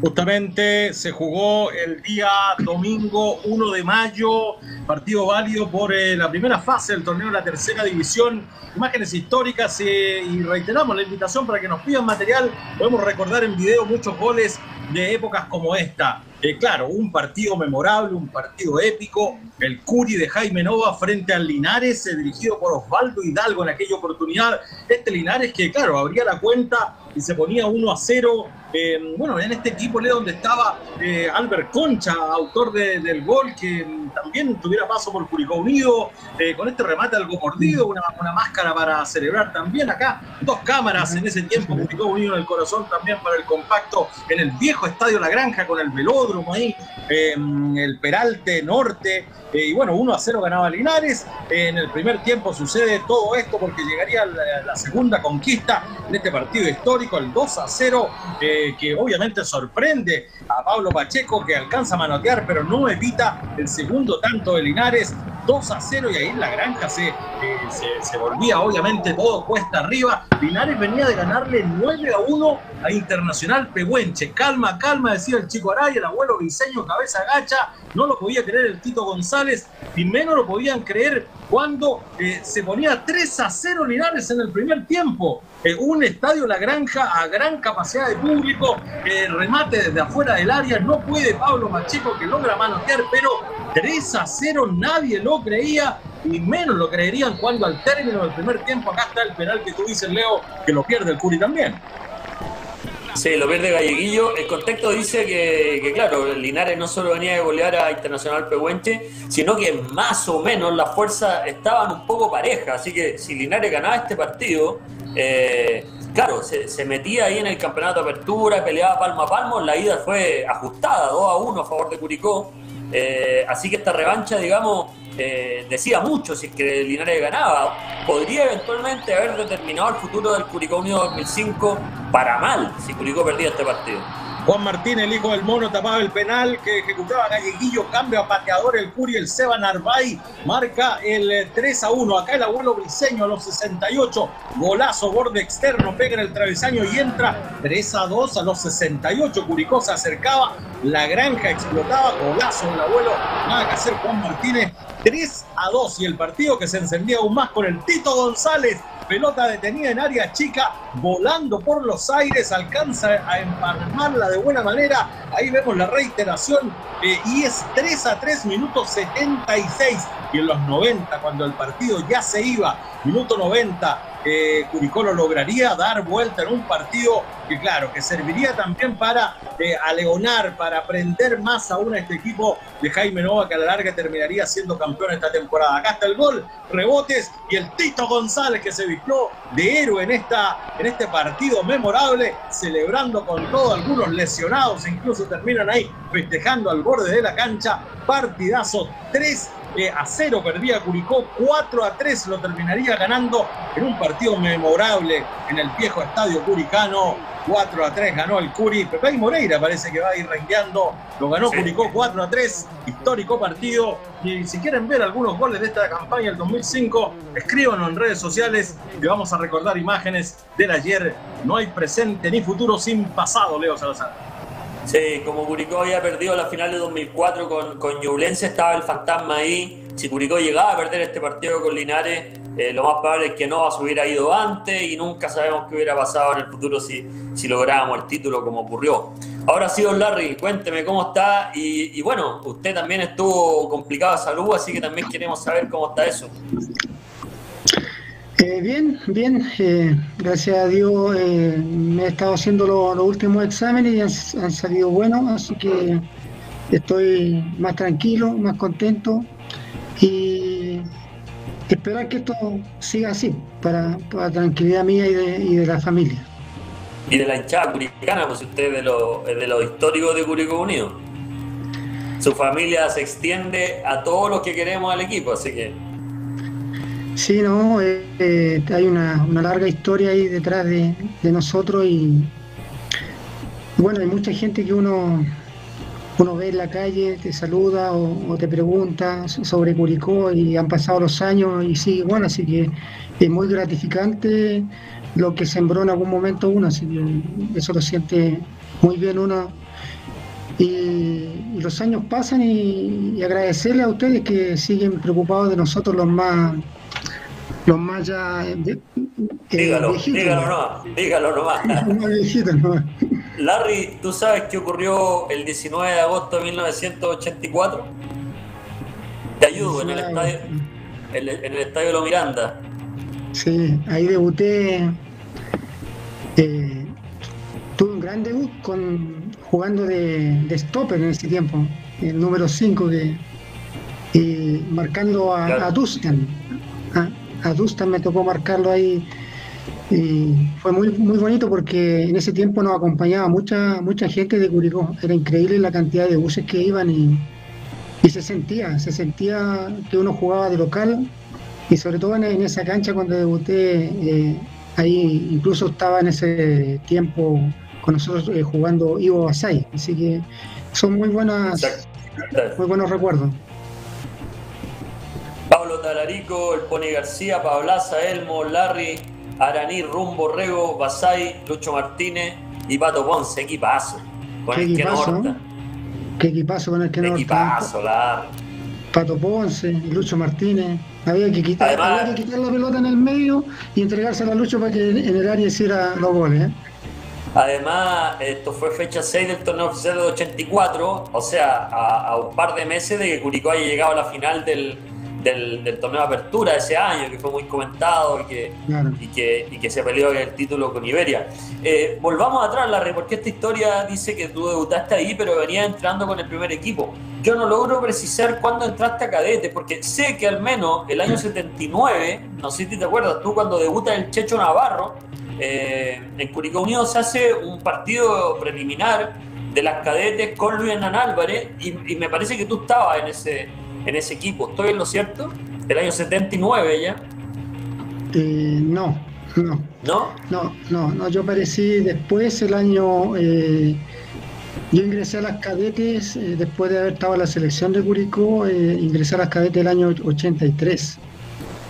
Justamente se jugó el día domingo 1 de mayo, partido válido por eh, la primera fase del torneo de la tercera división. Imágenes históricas eh, y reiteramos la invitación para que nos pidan material. Podemos recordar en video muchos goles de épocas como esta. Eh, claro, un partido memorable, un partido épico, el Curi de Jaime Nova frente al Linares, dirigido por Osvaldo Hidalgo en aquella oportunidad. Este Linares que, claro, abría la cuenta y se ponía 1 a 0 eh, bueno, en este equipo, donde estaba eh, Albert Concha, autor del gol, que también tuviera paso por Curicó Unido, eh, con este remate algo mordido, una, máscara para celebrar también acá, dos cámaras en ese tiempo, Curicó Unido en el corazón también para el compacto, en el viejo estadio La Granja, con el velódromo ahí, el Peralte Norte, y bueno, 1 a 0 ganaba Linares, en el primer tiempo sucede todo esto porque llegaría la, la segunda conquista en este partido histórico, el 2 a 0 que obviamente sorprende a Pablo Pacheco, que alcanza a manotear, pero no evita el segundo tanto de Linares. 2 a 0 y ahí la granja se, eh, se, volvía obviamente todo cuesta arriba. Linares venía de ganarle 9 a 1 a Internacional Pehuenche. Calma, calma, decía el chico Araya, el abuelo Viseño, cabeza gacha. No lo podía creer el Tito González y menos lo podían creer cuando eh, se ponía 3 a 0 Linares en el primer tiempo. Eh, un estadio La Granja a gran capacidad de público, remate desde afuera del área, no puede Pablo Machico que logra manotear, pero 3 a 0 nadie lo creía y menos lo creerían cuando al término del primer tiempo acá está el penal que tú dices, Leo, que lo pierde el Curi también. Sí, lo pierde Galleguillo. El contexto dice que, claro, Linares no solo venía de golear a Internacional Pehuenche, sino que más o menos las fuerzas estaban un poco parejas. Así que si Linares ganaba este partido, eh, claro, se, metía ahí en el campeonato de apertura, peleaba palmo a palmo. La ida fue ajustada, 2 a 1 a favor de Curicó. Eh, así que esta revancha, digamos, eh, decía mucho si es que Linares ganaba. Podría eventualmente haber determinado el futuro del Curicó Unido 2005 para mal si Curicó perdía este partido. Juan Martín, el hijo del mono, tapaba el penal que ejecutaba Galleguillo, cambio a pateador el Curi, el Seba Narvay, marca el 3 a 1. Acá el abuelo briseño a los 68, golazo, borde externo, pega en el travesaño y entra 3 a 2 a los 68. Curicó se acercaba, la granja explotaba, golazo el abuelo, nada que hacer Juan Martínez, 3 a 2 y el partido que se encendía aún más con el Tito González pelota detenida en área chica, volando por los aires, alcanza a empalmarla de buena manera. Ahí vemos la reiteración eh, y es 3 a 3, minutos 76. Y en los 90, cuando el partido ya se iba, minuto 90, eh, Curicó lo lograría dar vuelta en un partido que, claro, que serviría también para eh, aleonar, para aprender más aún a este equipo de Jaime Nova, que a la larga terminaría siendo campeón esta temporada. Acá está el gol, rebotes y el Tito González que se vistió de héroe en, esta, en este partido memorable, celebrando con todo, algunos lesionados, incluso terminan ahí festejando al borde de la cancha. Partidazo 3 a 0 perdía Curicó, 4 a 3 lo terminaría ganando en un partido memorable en el viejo estadio curicano. 4 a 3 ganó el Curi. Pepe Moreira parece que va a ir rengueando. Lo ganó Curicó 4 a 3. Histórico partido. Y si quieren ver algunos goles de esta campaña del 2005, escríbanos en redes sociales y vamos a recordar imágenes del ayer. No hay presente ni futuro sin pasado, Leo Salazar. Sí, como Curicó había perdido la final de 2004 con, con estaba el fantasma ahí. Si Curicó llegaba a perder este partido con Linares, eh, lo más probable es que no se hubiera ido antes y nunca sabemos qué hubiera pasado en el futuro si, si lográbamos el título como ocurrió. Ahora sí, don Larry, cuénteme cómo está. Y, y bueno, usted también estuvo complicado de salud, así que también queremos saber cómo está eso. Eh, bien, bien, eh, gracias a Dios eh, me he estado haciendo los últimos exámenes y han, salido buenos, así que estoy más tranquilo, más contento y esperar que esto siga así, para, para tranquilidad mía y de, y de, la familia. Y de la hinchada curicana, pues usted es de los de lo históricos de Curicó Unido. Su familia se extiende a todos los que queremos al equipo, así que Sí, no, eh, eh, hay una, larga historia ahí detrás de, nosotros y bueno, hay mucha gente que uno, uno ve en la calle, te saluda o, te pregunta sobre Curicó y han pasado los años y sí, bueno, así que es muy gratificante lo que sembró en algún momento uno, así que eso lo siente muy bien uno. Y, los años pasan y agradecerle a ustedes que siguen preocupados de nosotros los más los más ya. Eh, dígalo, dígalo nomás, dígalo nomás. Larry, ¿tú sabes qué ocurrió el 19 de agosto de 1984? Te ayudo en el estadio, en el, estadio Lo Miranda. Sí, ahí debuté. Eh, tuve un gran debut con, jugando de, de stopper en ese tiempo, el número 5 que y marcando a, a Tuscan. A me tocó marcarlo ahí y fue muy muy bonito porque en ese tiempo nos acompañaba mucha mucha gente de Curicó. Era increíble la cantidad de buses que iban y, se sentía, se sentía que uno jugaba de local y sobre todo en, esa cancha cuando debuté, eh, ahí incluso estaba en ese tiempo con nosotros eh, jugando Ivo Basay. Así que son muy buenas, muy buenos recuerdos. Pablo Talarico, el Pony García, Pablaza, Elmo, Larry, Araní, Rumbo, Rego, Basay, Lucho Martínez y Pato Ponce. Equipazo. Con ¿Qué el equipazo? que ¿Qué equipazo con el que no Equipazo, Larry. Pato Ponce, Lucho Martínez. Había que, quitar, había que quitar la pelota en el medio y entregarse a la lucha para que en el área hiciera los goles. ¿eh? Además, esto fue fecha 6 del torneo oficial de 84, o sea, a, un par de meses de que Curicó haya llegado a la final del, del, torneo de apertura de ese año, que fue muy comentado y que, y que, y que, se peleó el título con Iberia. Eh, volvamos atrás, Larry, porque esta historia dice que tú debutaste ahí, pero venías entrando con el primer equipo. Yo no logro precisar cuándo entraste a cadete, porque sé que al menos el año 79, no sé si te acuerdas, tú cuando debutas el Checho Navarro, eh, en Curicó Unido se hace un partido preliminar de las cadetes con Luis Hernán Álvarez y, me parece que tú estabas en ese, en ese equipo. ¿Estoy en lo cierto? ¿Del año 79 ya? Eh, no, no. ¿No? No, no, no, yo aparecí después, el año... Eh, yo ingresé a las cadetes, después de haber estado en la selección de Curicó, ingresé a las cadetes del año 83.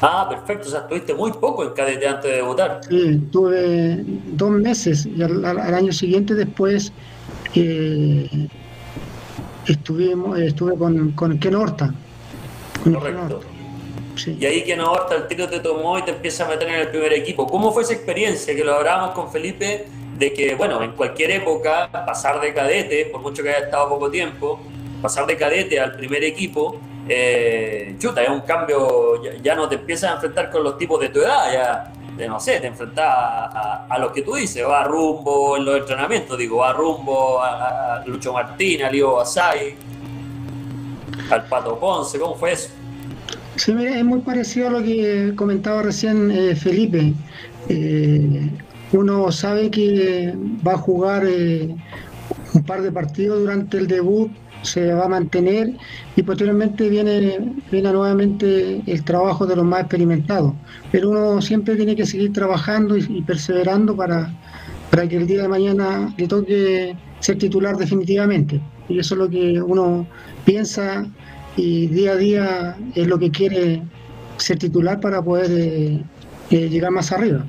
Ah, perfecto. O sea, estuviste muy poco en cadete antes de debutar. Sí, tuve dos meses y al, año siguiente después eh, estuvimos, estuve con, con Ken Horta. Correcto. Y ahí Ken Horta el tiro te tomó y te empieza a meter en el primer equipo. ¿Cómo fue esa experiencia que lo hablábamos con Felipe? De que, bueno, en cualquier época, pasar de cadete, por mucho que haya estado poco tiempo, pasar de cadete al primer equipo, eh, chuta, es un cambio, ya, no te empiezas a enfrentar con los tipos de tu edad, ya, de, no sé, te enfrentas a, a, los que tú dices, va rumbo en los entrenamientos, digo, va rumbo a, Lucho Martín, a Lío Basay, al Pato Ponce, ¿cómo fue eso? Sí, es muy parecido a lo que comentaba recién eh, Felipe. Eh, uno sabe que va a jugar eh, un par de partidos durante el debut se va a mantener y posteriormente viene, viene nuevamente el trabajo de los más experimentados. Pero uno siempre tiene que seguir trabajando y, perseverando para, para que el día de mañana le toque ser titular definitivamente. Y eso es lo que uno piensa y día a día es lo que quiere ser titular para poder eh, eh, llegar más arriba.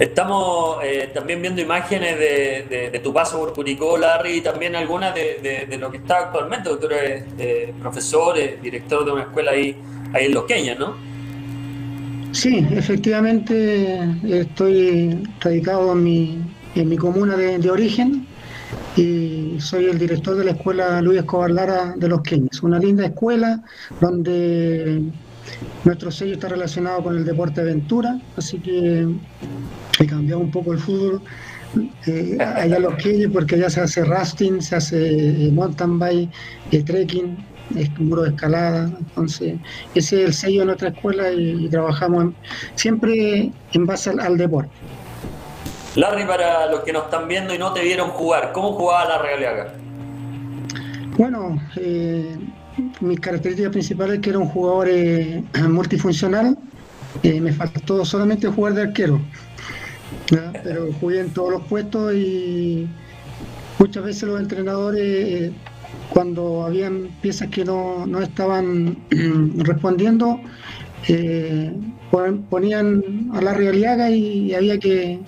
Estamos eh, también viendo imágenes de, tu paso por Curicó, Larry, y también algunas de, lo que está actualmente. Tú eres eh, profesor, director de una escuela ahí, ahí en Los Queñas, ¿no? Sí, efectivamente estoy radicado en mi, en mi comuna de, origen y soy el director de la escuela Luis Escobar Lara de Los Queñas. Una linda escuela donde nuestro sello está relacionado con el deporte aventura, así que he cambiado un poco el fútbol. Eh, allá los que porque allá se hace rafting, se hace eh, mountain bike, eh, trekking, es muro de escalada. Entonces, ese es el sello de nuestra escuela y, trabajamos siempre en base al, deporte. Larry, para los que nos están viendo y no te vieron jugar, ¿cómo jugaba la Real Bueno, eh, mis características principales es que era un jugador multifuncional. me faltó solamente jugar de arquero pero jugué en todos los puestos y muchas veces los entrenadores, eh, cuando habían piezas que no, no estaban respondiendo, eh, ponían a la realidad y había que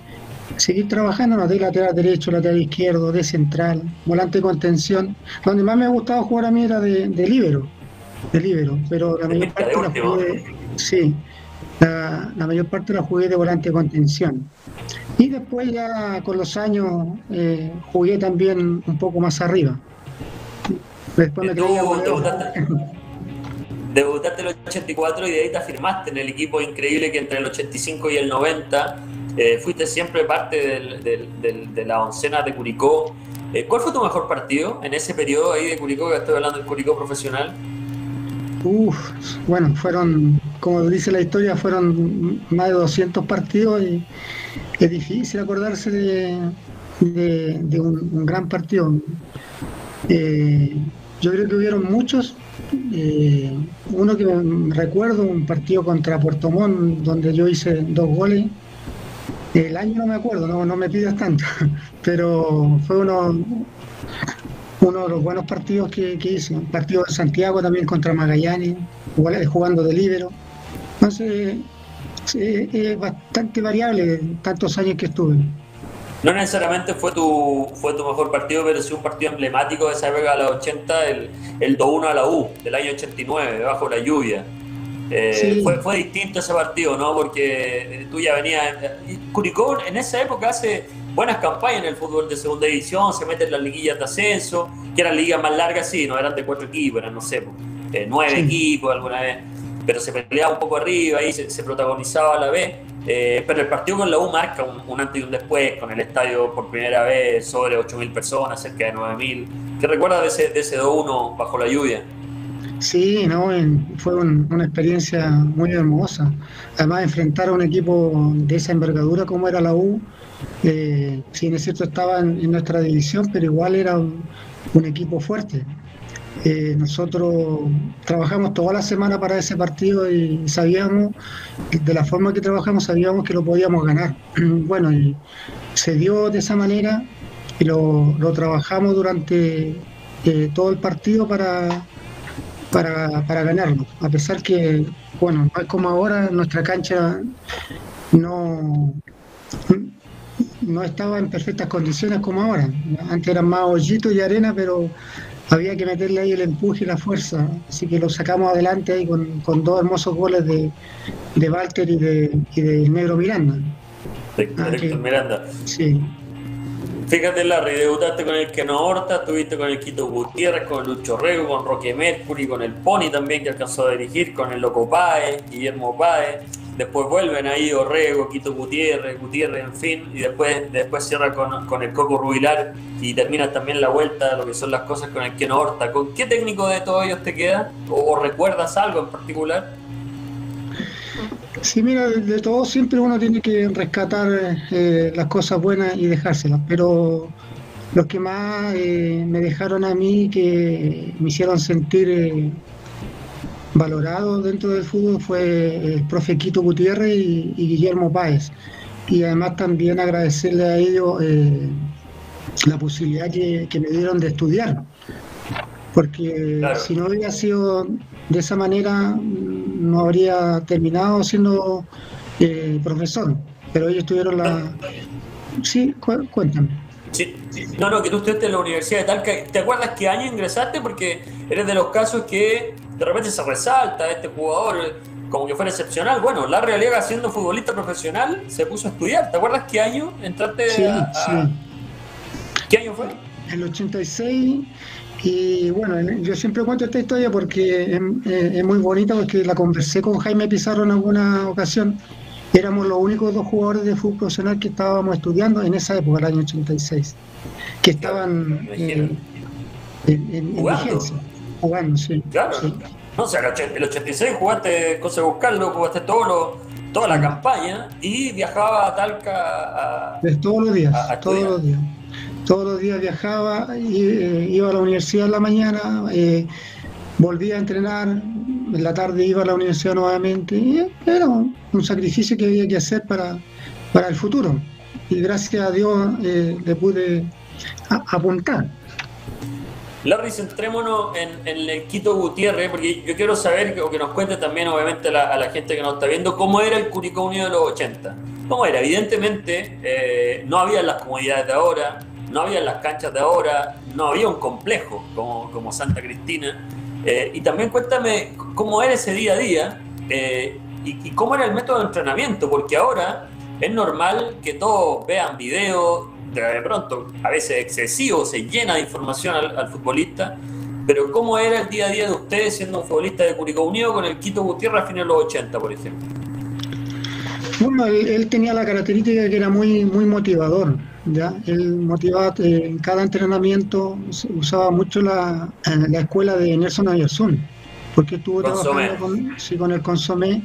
seguir trabajando, no, de lateral derecho, lateral izquierdo, de central, volante de contención. Donde más me gustaba jugar a mí era de, de libero, de libero, pero la mayor parte la jugué, sí, la, la, mayor parte la jugué de volante de contención. Y después ya con los años eh, jugué también un poco más arriba. Después me debutaste, debutaste en el 84 y de ahí te afirmaste en el equipo increíble que entre el 85 y el 90 eh, fuiste siempre parte de la oncena de Curicó. Eh, ¿Cuál fue tu mejor partido en ese periodo ahí de Curicó, que estoy hablando del Curicó profesional? Uf, bueno, fueron, como dice la historia, fueron más de 200 partidos y es difícil acordarse de, un, gran partido. Eh, yo creo que hubieron muchos. Uno que recuerdo, un partido contra Puerto Montt, donde yo hice dos goles. El año no me acuerdo, no, no me pidas tanto, pero fue uno, uno de los buenos partidos que, hice. Un partido de Santiago también contra Magallanes, jugando de libero. Entonces, es bastante variable tantos años que estuve. No necesariamente fue tu fue tu mejor partido, pero sí un partido emblemático de esa época de los 80, el, el 2-1 a la U del año 89, bajo la lluvia. Eh, fue, fue distinto ese partido, ¿no? Porque tú ya venías. Curicó en esa época hace buenas campañas en el fútbol de segunda división, se mete en las liguillas de ascenso, que eran ligas más largas, sí, no eran de cuatro equipos, eran, no sé, eh, nueve equipos alguna vez, pero se peleaba un poco arriba, ahí se, protagonizaba a la vez. Eh, pero el partido con la U marca un, antes y un después, con el estadio por primera vez sobre 8.000 personas, cerca de 9.000. ¿Qué recuerdas de ese, de ese 2-1 bajo la lluvia? Sí, no, fue una experiencia muy hermosa. Además, enfrentar a un equipo de esa envergadura como era la U, eh, si es cierto estaba en, nuestra división, pero igual era un, equipo fuerte. Eh, nosotros trabajamos toda la semana para ese partido y sabíamos, de la forma que trabajamos, sabíamos que lo podíamos ganar. Bueno, se dio de esa manera y lo, trabajamos durante eh, todo el partido para, para, para ganarlo. A pesar que, bueno, como ahora, nuestra cancha no, no estaba en perfectas condiciones como ahora. Antes eran más hoyitos y arena, pero había que meterle ahí el empuje y la fuerza. Así que lo sacamos adelante ahí con, con dos hermosos goles de, de Walter y de, y de Negro Miranda. De, ah, Miranda. Sí. Fíjate, Larry, debutaste con el Keno Horta, estuviste con el Quito Gutiérrez, con Lucho Rego, con Roque Mercury, con el Pony también que alcanzó a dirigir, con el Loco Paez, Guillermo Paez después vuelven ahí Orrego, Quito Gutiérrez, Gutiérrez, en fin, y después, después cierra con, el Coco Rubilar y termina también la vuelta, lo que son las cosas con el Keno Horta. ¿Con qué técnico de todos ellos te queda? ¿O, recuerdas algo en particular? Sí, mira, de, todo siempre uno tiene que rescatar eh, las cosas buenas y dejárselas, pero los que más eh, me dejaron a mí, que me hicieron sentir... Eh, valorado dentro del fútbol fue el profe Quito Gutiérrez y, Guillermo Páez. Y además también agradecerle a ellos eh, la posibilidad que, me dieron de estudiar. Porque si no hubiera sido de esa manera, no habría terminado siendo eh, profesor. Pero ellos tuvieron la... Sí, cuéntame. Sí, No, no, que tú estuviste en la Universidad de Talca. ¿Te acuerdas qué año ingresaste? Porque eres de los casos que de repente se resalta este jugador como que fuera excepcional. Bueno, la realidad siendo futbolista profesional se puso a estudiar. ¿Te acuerdas qué año entraste sí, sí. ¿Qué año fue? El 86 y bueno, yo siempre cuento esta historia porque es, muy bonita porque la conversé con Jaime Pizarro en alguna ocasión. Éramos los únicos dos jugadores de fútbol profesional que estábamos estudiando en esa época, el año 86, que estaban eh, en, en, vigencia jugando, sí. Claro. No, o sea, el 86 jugaste de Buscarlo, jugaste todo toda la campaña y viajaba a Talca a, todos los días, todos los días. Todos los días viajaba, eh, iba a la universidad en la mañana, eh, volvía a entrenar, en la tarde iba a la universidad nuevamente. Y era un, sacrificio que había que hacer para, para el futuro. Y gracias a Dios eh, le pude apuntar. Larry, centrémonos en, el Quito Gutiérrez, porque yo quiero saber, o que nos cuente también, obviamente, a la gente que nos está viendo, cómo era el Curicó Unido de los 80. ¿Cómo era? Evidentemente, eh, no había las comodidades de ahora, no había las canchas de ahora, no había un complejo como, como Santa Cristina. Eh, y también cuéntame cómo era ese día a día eh, y, cómo era el método de entrenamiento, porque ahora es normal que todos vean videos, de pronto, a veces excesivo, se llena de información al, futbolista, pero ¿cómo era el día a día de ustedes siendo un futbolista de Curicó Unido con el Quito Gutiérrez a fines de los 80, por ejemplo? Bueno, él, tenía la característica que era muy, muy motivador. ¿ya? Él motivaba eh, en cada entrenamiento, usaba mucho la, la escuela de Nelson Ayersun, porque estuvo trabajando con, sí, con el Consomé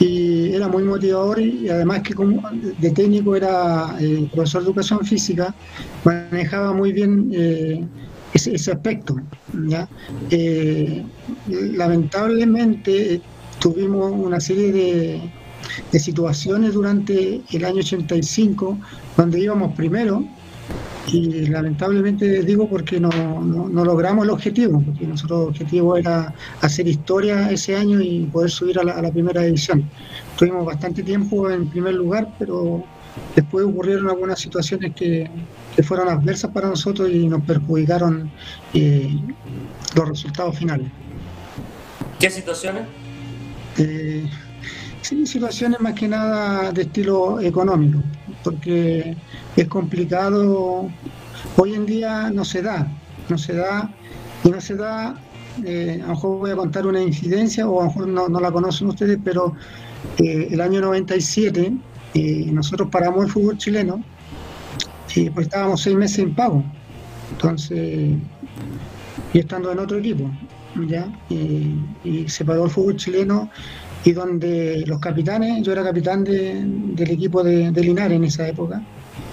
y era muy motivador y además que como de técnico era eh, profesor de educación física, manejaba muy bien eh, ese, aspecto. Eh, lamentablemente tuvimos una serie de, de situaciones durante el año 85 donde íbamos primero y lamentablemente digo porque no, no, logramos el objetivo, porque nuestro objetivo era hacer historia ese año y poder subir a la, primera división. Tuvimos bastante tiempo en primer lugar, pero después ocurrieron algunas situaciones que, que fueron adversas para nosotros y nos perjudicaron eh, los resultados finales. ¿Qué situaciones? Eh, sí, situaciones más que nada de estilo económico, porque es complicado, hoy en día no se da, no se da, y no se da, eh, a lo mejor voy a contar una incidencia, o a lo mejor no, la conocen ustedes, pero eh, el año 97 nosotros paramos el fútbol chileno, y pues estábamos seis meses en pago, entonces, y estando en otro equipo, ¿ya? y se paró el fútbol chileno y donde los capitanes, yo era capitán del equipo de, Linares en esa época,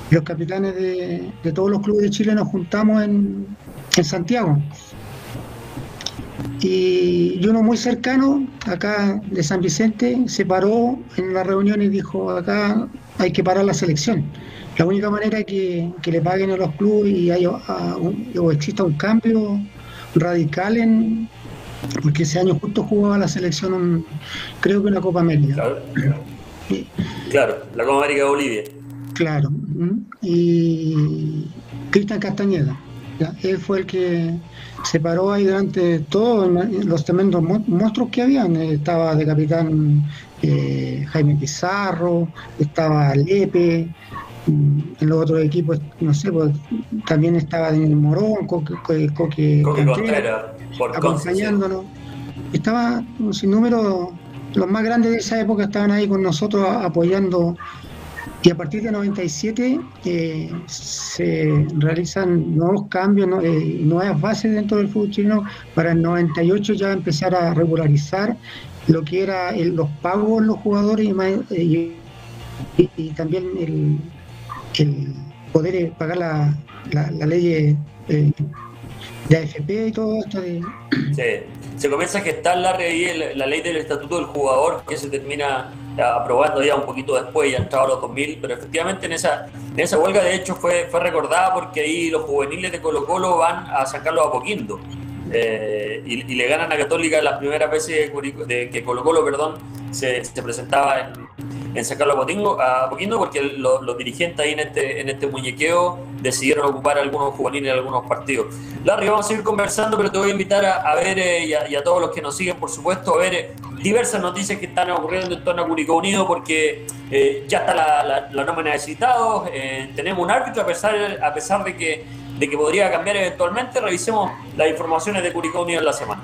los capitanes de, todos los clubes de Chile nos juntamos en, Santiago. Y, uno muy cercano, acá de San Vicente, se paró en la reunión y dijo, acá hay que parar la selección. La única manera es que, le paguen a los clubes y haya, o exista un cambio radical en, porque ese año justo jugaba la selección, creo que en la Copa América. Claro, la Copa América de Bolivia. Claro, y Cristian Castañeda, él fue el que se paró ahí durante todos los tremendos monstruos que habían. Estaba de capitán eh, Jaime Pizarro, estaba Lepe, en los otros equipos, no sé, pues, también estaba Daniel Morón, Coque, Coque, acompañándonos. Estaba un sinnúmero, los más grandes de esa época estaban ahí con nosotros apoyando. Y a partir de 97 eh, se realizan nuevos cambios, eh, nuevas bases dentro del fútbol chileno. Para el 98 ya empezar a regularizar lo que era los pagos los jugadores y, y, también el, poder pagar la, la, ley eh, de AFP y todo esto. De... Se comienza a gestar la, la ley del estatuto del jugador que se termina aprobando ya un poquito después, ya entrado los 2000, pero efectivamente en esa, en esa huelga de hecho fue, fue recordada porque ahí los juveniles de Colo Colo van a sacarlo a Poquindo. Eh, y, le ganan a Católica las primeras veces de, que Colo Colo perdón, se, se presentaba en, en sacarlo a, Potingo, a Poquindo porque los dirigentes ahí en este, en este muñequeo decidieron ocupar algunos juveniles en algunos partidos. Larry, vamos a seguir conversando, pero te voy a invitar a, ver eh, y, a, todos los que nos siguen, por supuesto, a ver eh, diversas noticias que están ocurriendo en torno a Curicó Unido porque eh, ya está la, la, nómina de citados, tenemos un árbitro a pesar, a pesar de, que, de que podría cambiar eventualmente, revisemos las informaciones de Curicó Unido en la semana.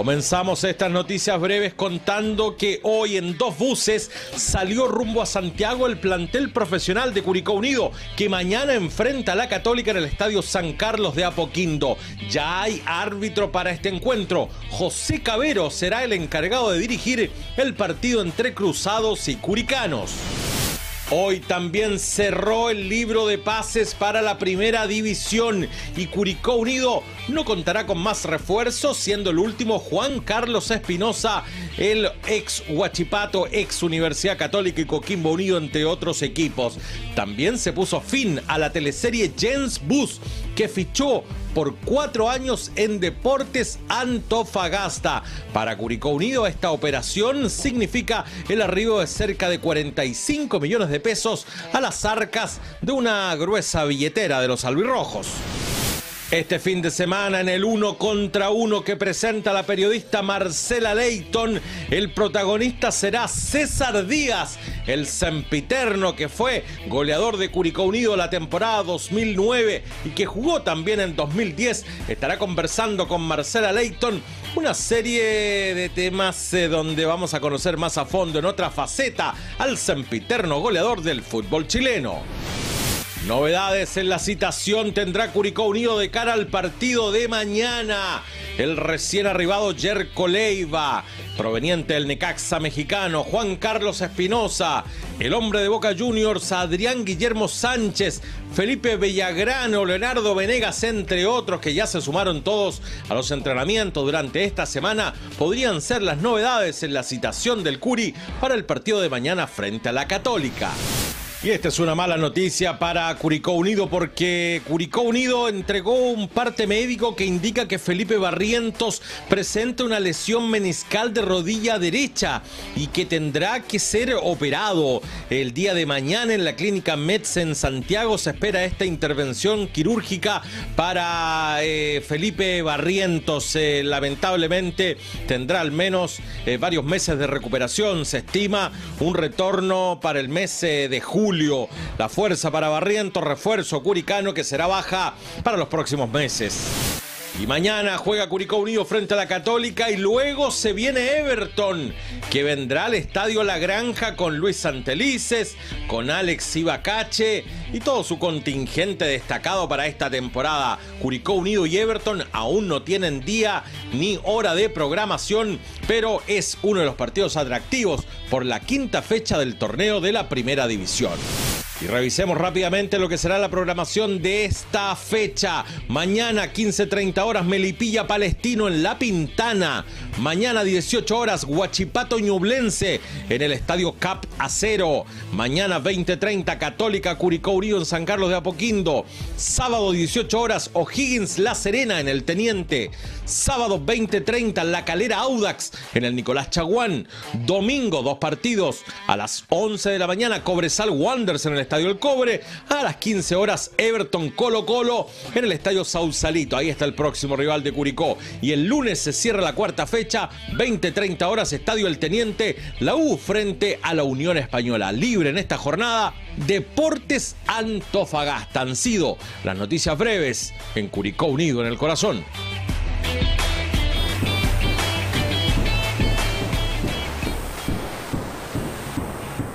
Comenzamos estas noticias breves contando que hoy en dos buses salió rumbo a Santiago el plantel profesional de Curicó Unido, que mañana enfrenta a la Católica en el Estadio San Carlos de Apoquindo. Ya hay árbitro para este encuentro. José Cabero será el encargado de dirigir el partido entre Cruzados y Curicanos. Hoy también cerró el libro de pases para la primera división y Curicó Unido no contará con más refuerzos, siendo el último Juan Carlos Espinosa, el ex Huachipato, ex Universidad Católica y Coquimbo Unido, entre otros equipos. También se puso fin a la teleserie Jens Bus, que fichó por cuatro años en Deportes Antofagasta. Para Curicó Unido, esta operación significa el arribo de cerca de 45 millones de pesos a las arcas de una gruesa billetera de los albirrojos. Este fin de semana en el uno contra uno que presenta la periodista Marcela Leighton, el protagonista será César Díaz, el sempiterno que fue goleador de Curicó Unido la temporada 2009 y que jugó también en 2010. Estará conversando con Marcela Leighton una serie de temas eh, donde vamos a conocer más a fondo en otra faceta al sempiterno goleador del fútbol chileno. Novedades en la citación tendrá Curicó Unido de cara al partido de mañana. El recién arribado Jerko Leiva, proveniente del Necaxa mexicano, Juan Carlos Espinosa, el hombre de Boca Juniors, Adrián Guillermo Sánchez, Felipe Bellagrano, Leonardo Venegas, entre otros que ya se sumaron todos a los entrenamientos durante esta semana, podrían ser las novedades en la citación del Curi para el partido de mañana frente a la Católica. Y esta es una mala noticia para Curicó Unido porque Curicó Unido entregó un parte médico que indica que Felipe Barrientos presenta una lesión meniscal de rodilla derecha y que tendrá que ser operado. El día de mañana en la clínica Metz en Santiago se espera esta intervención quirúrgica para eh, Felipe Barrientos. Eh, lamentablemente tendrá al menos eh, varios meses de recuperación. Se estima un retorno para el mes de julio la fuerza para Barrientos, refuerzo Curicano que será baja para los próximos meses. Y mañana juega Curicó Unido frente a la Católica y luego se viene Everton, que vendrá al Estadio La Granja con Luis Santelices, con Alex Ibacache y todo su contingente destacado para esta temporada. Curicó Unido y Everton aún no tienen día ni hora de programación, pero es uno de los partidos atractivos por la quinta fecha del torneo de la Primera División. Y revisemos rápidamente lo que será la programación de esta fecha. Mañana 15.30 horas Melipilla Palestino en La Pintana. Mañana 18 horas Huachipato Ñublense en el Estadio Cap Acero. Mañana 20.30 Católica Curicó Urido en San Carlos de Apoquindo. Sábado 18 horas O'Higgins La Serena en el Teniente. Sábado 20.30 La Calera Audax en el Nicolás Chaguán. Domingo dos partidos a las 11 de la mañana Cobresal Wanderers en el Estadio El Cobre. A las 15 horas, Everton Colo Colo en el Estadio Sausalito. Ahí está el próximo rival de Curicó. Y el lunes se cierra la cuarta fecha, 20-30 horas, Estadio El Teniente, la U frente a la Unión Española. Libre en esta jornada, Deportes Antofagasta. Han sido las noticias breves en Curicó Unido en el Corazón.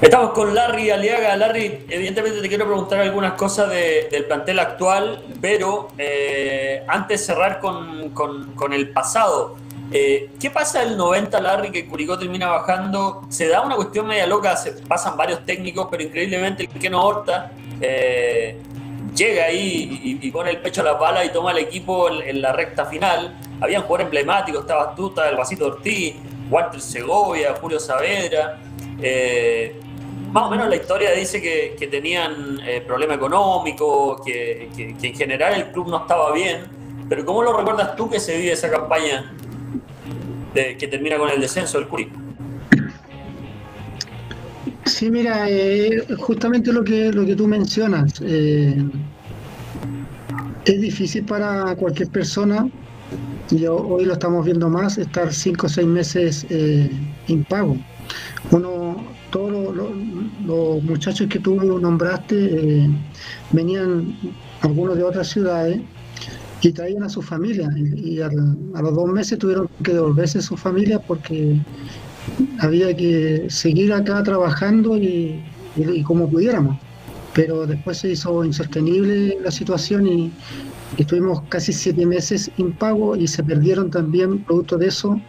Estamos con Larry Aliaga. Larry, evidentemente te quiero preguntar algunas cosas del plantel actual, pero eh, antes de cerrar con, el pasado, eh, ¿qué pasa el 90, Larry, que Curicó termina bajando? Se da una cuestión media loca, se pasan varios técnicos, pero increíblemente el que no Horta eh, llega ahí y, pone el pecho a la pala y toma el equipo en, la recta final. Habían jugadores emblemáticos, estaba Tuta, el Vasito Ortiz, Walter Segovia, Julio Saavedra. Eh, más o menos la historia dice que, tenían eh, problema económico, que, en general el club no estaba bien. Pero ¿cómo lo recuerdas tú que se vive esa campaña que termina con el descenso del Curi? Sí, mira, eh, justamente lo que, lo que tú mencionas. Eh, es difícil para cualquier persona, y hoy lo estamos viendo más, estar cinco o seis meses impago. Uno todos los, muchachos que tú nombraste eh, venían algunos de otras ciudades y traían a su familia y, a, los dos meses tuvieron que devolverse su familia porque había que seguir acá trabajando y, como pudiéramos. Pero después se hizo insostenible la situación y, estuvimos casi siete meses impago y se perdieron también, producto de eso,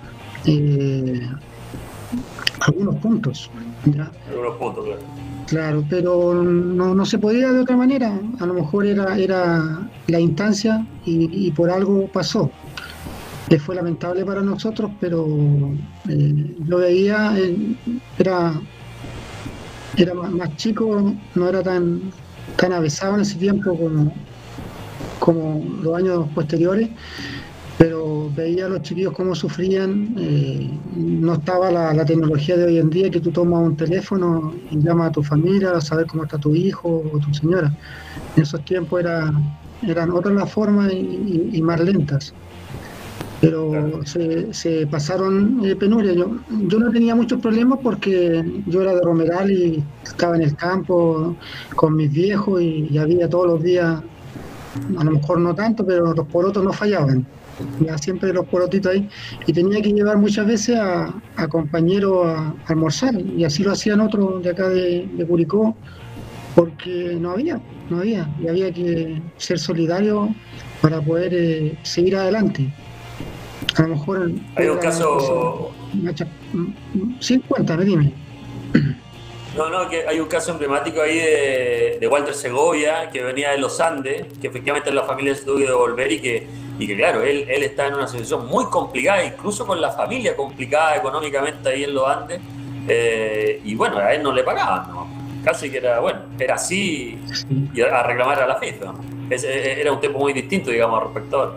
eh, algunos puntos. Algunos puntos, claro. Claro, pero no, no, se podía de otra manera. A lo mejor era, era la instancia y, por algo pasó. Eh, fue lamentable para nosotros, pero eh, yo veía, eh, era, era más, chico, no era tan, tan avesado en ese tiempo como, como los años posteriores veía a los chiquillos cómo sufrían, eh, no estaba la, tecnología de hoy en día que tú tomas un teléfono y llamas a tu familia a saber cómo está tu hijo o tu señora. En esos tiempos era, eran otras las formas y, más lentas. Pero se, pasaron eh, penuria. Yo, yo no tenía muchos problemas porque yo era de Romeral y estaba en el campo con mis viejos y, y había todos los días, a lo mejor no tanto, pero los porotos no fallaban ya siempre los porotitos ahí, y tenía que llevar muchas veces a, compañeros a, almorzar, y así lo hacían otros de acá de, Curicó, porque no había, no había, y había que ser solidario para poder eh, seguir adelante. A lo mejor... Hay un caso... Sí, cuéntame, dime. No, no, que hay un caso emblemático ahí de, Walter Segovia, que venía de los Andes, que efectivamente la familia se tuvo que devolver y que, y que claro, él, él está en una situación muy complicada, incluso con la familia complicada económicamente ahí en los Andes, eh, y bueno, a él no le pagaban, ¿no? casi que era, bueno, era así y a reclamar a la FIFA. era un tiempo muy distinto, digamos, respecto a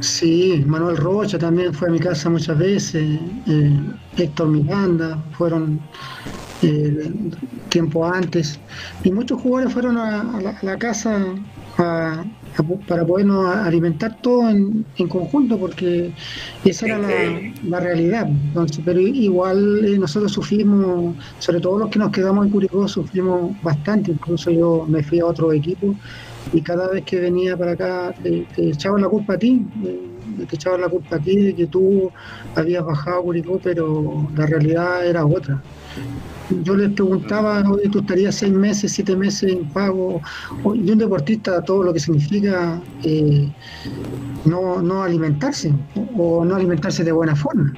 Sí, Manuel Rocha también fue a mi casa muchas veces, eh, Héctor Miranda, fueron eh, tiempo antes, y muchos jugadores fueron a, la, casa para podernos alimentar todo en, conjunto, porque esa era la, realidad. Entonces, pero igual eh, nosotros sufrimos, sobre todo los que nos quedamos en Curicó, sufrimos bastante, incluso yo me fui a otro equipo y cada vez que venía para acá te, echaban la culpa a ti, te echaban la culpa a ti de que tú habías bajado a Curicó, pero la realidad era otra. Yo les preguntaba, oye, tú estarías seis meses, siete meses en pago, y un deportista, todo lo que significa eh, no, no alimentarse o no alimentarse de buena forma.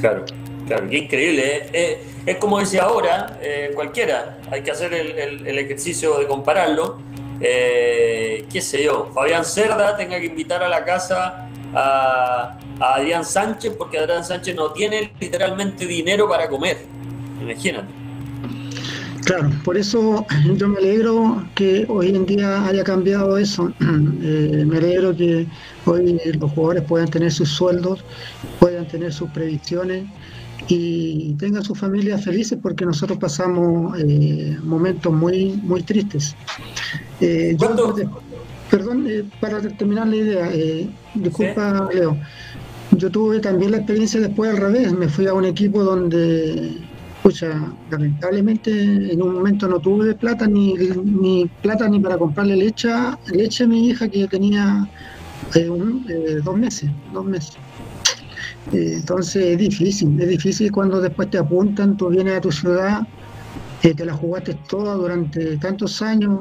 Claro, claro, qué increíble. ¿eh? Eh, es como decía ahora, cualquiera, hay que hacer el, el ejercicio de compararlo eh, qué sé yo, Fabián Cerda tenga que invitar a la casa a, Adrián Sánchez porque Adrián Sánchez no tiene literalmente dinero para comer. Imagínate. Claro, por eso yo me alegro que hoy en día haya cambiado eso. Eh, me alegro que hoy los jugadores puedan tener sus sueldos, puedan tener sus previsiones y tengan sus familias felices porque nosotros pasamos eh, momentos muy, muy tristes. Eh, perdón, para terminar la idea, disculpa Leo, yo tuve también la experiencia después al revés, me fui a un equipo donde, escucha, lamentablemente en un momento no tuve plata ni, ni plata ni para comprarle leche, leche a mi hija que tenía dos meses, dos meses. entonces es difícil, es difícil cuando después te apuntan, tú vienes a tu ciudad te la jugaste toda durante tantos años,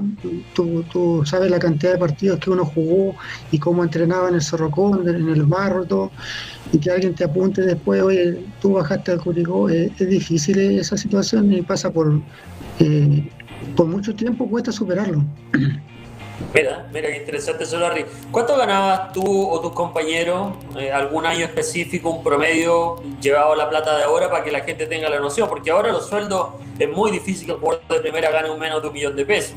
tú, sabes la cantidad de partidos que uno jugó y cómo entrenaba en el Cerro en el barro, todo, y que alguien te apunte después, oye, tú bajaste al Curicó, es, difícil esa situación y pasa por, eh, por mucho tiempo, cuesta superarlo. Mira, mira qué interesante eso, Larry. ¿Cuánto ganabas tú o tus compañeros eh, algún año específico, un promedio llevado la plata de ahora para que la gente tenga la noción? Porque ahora los sueldos es muy difícil que el jugador de primera gane un menos de un millón de pesos.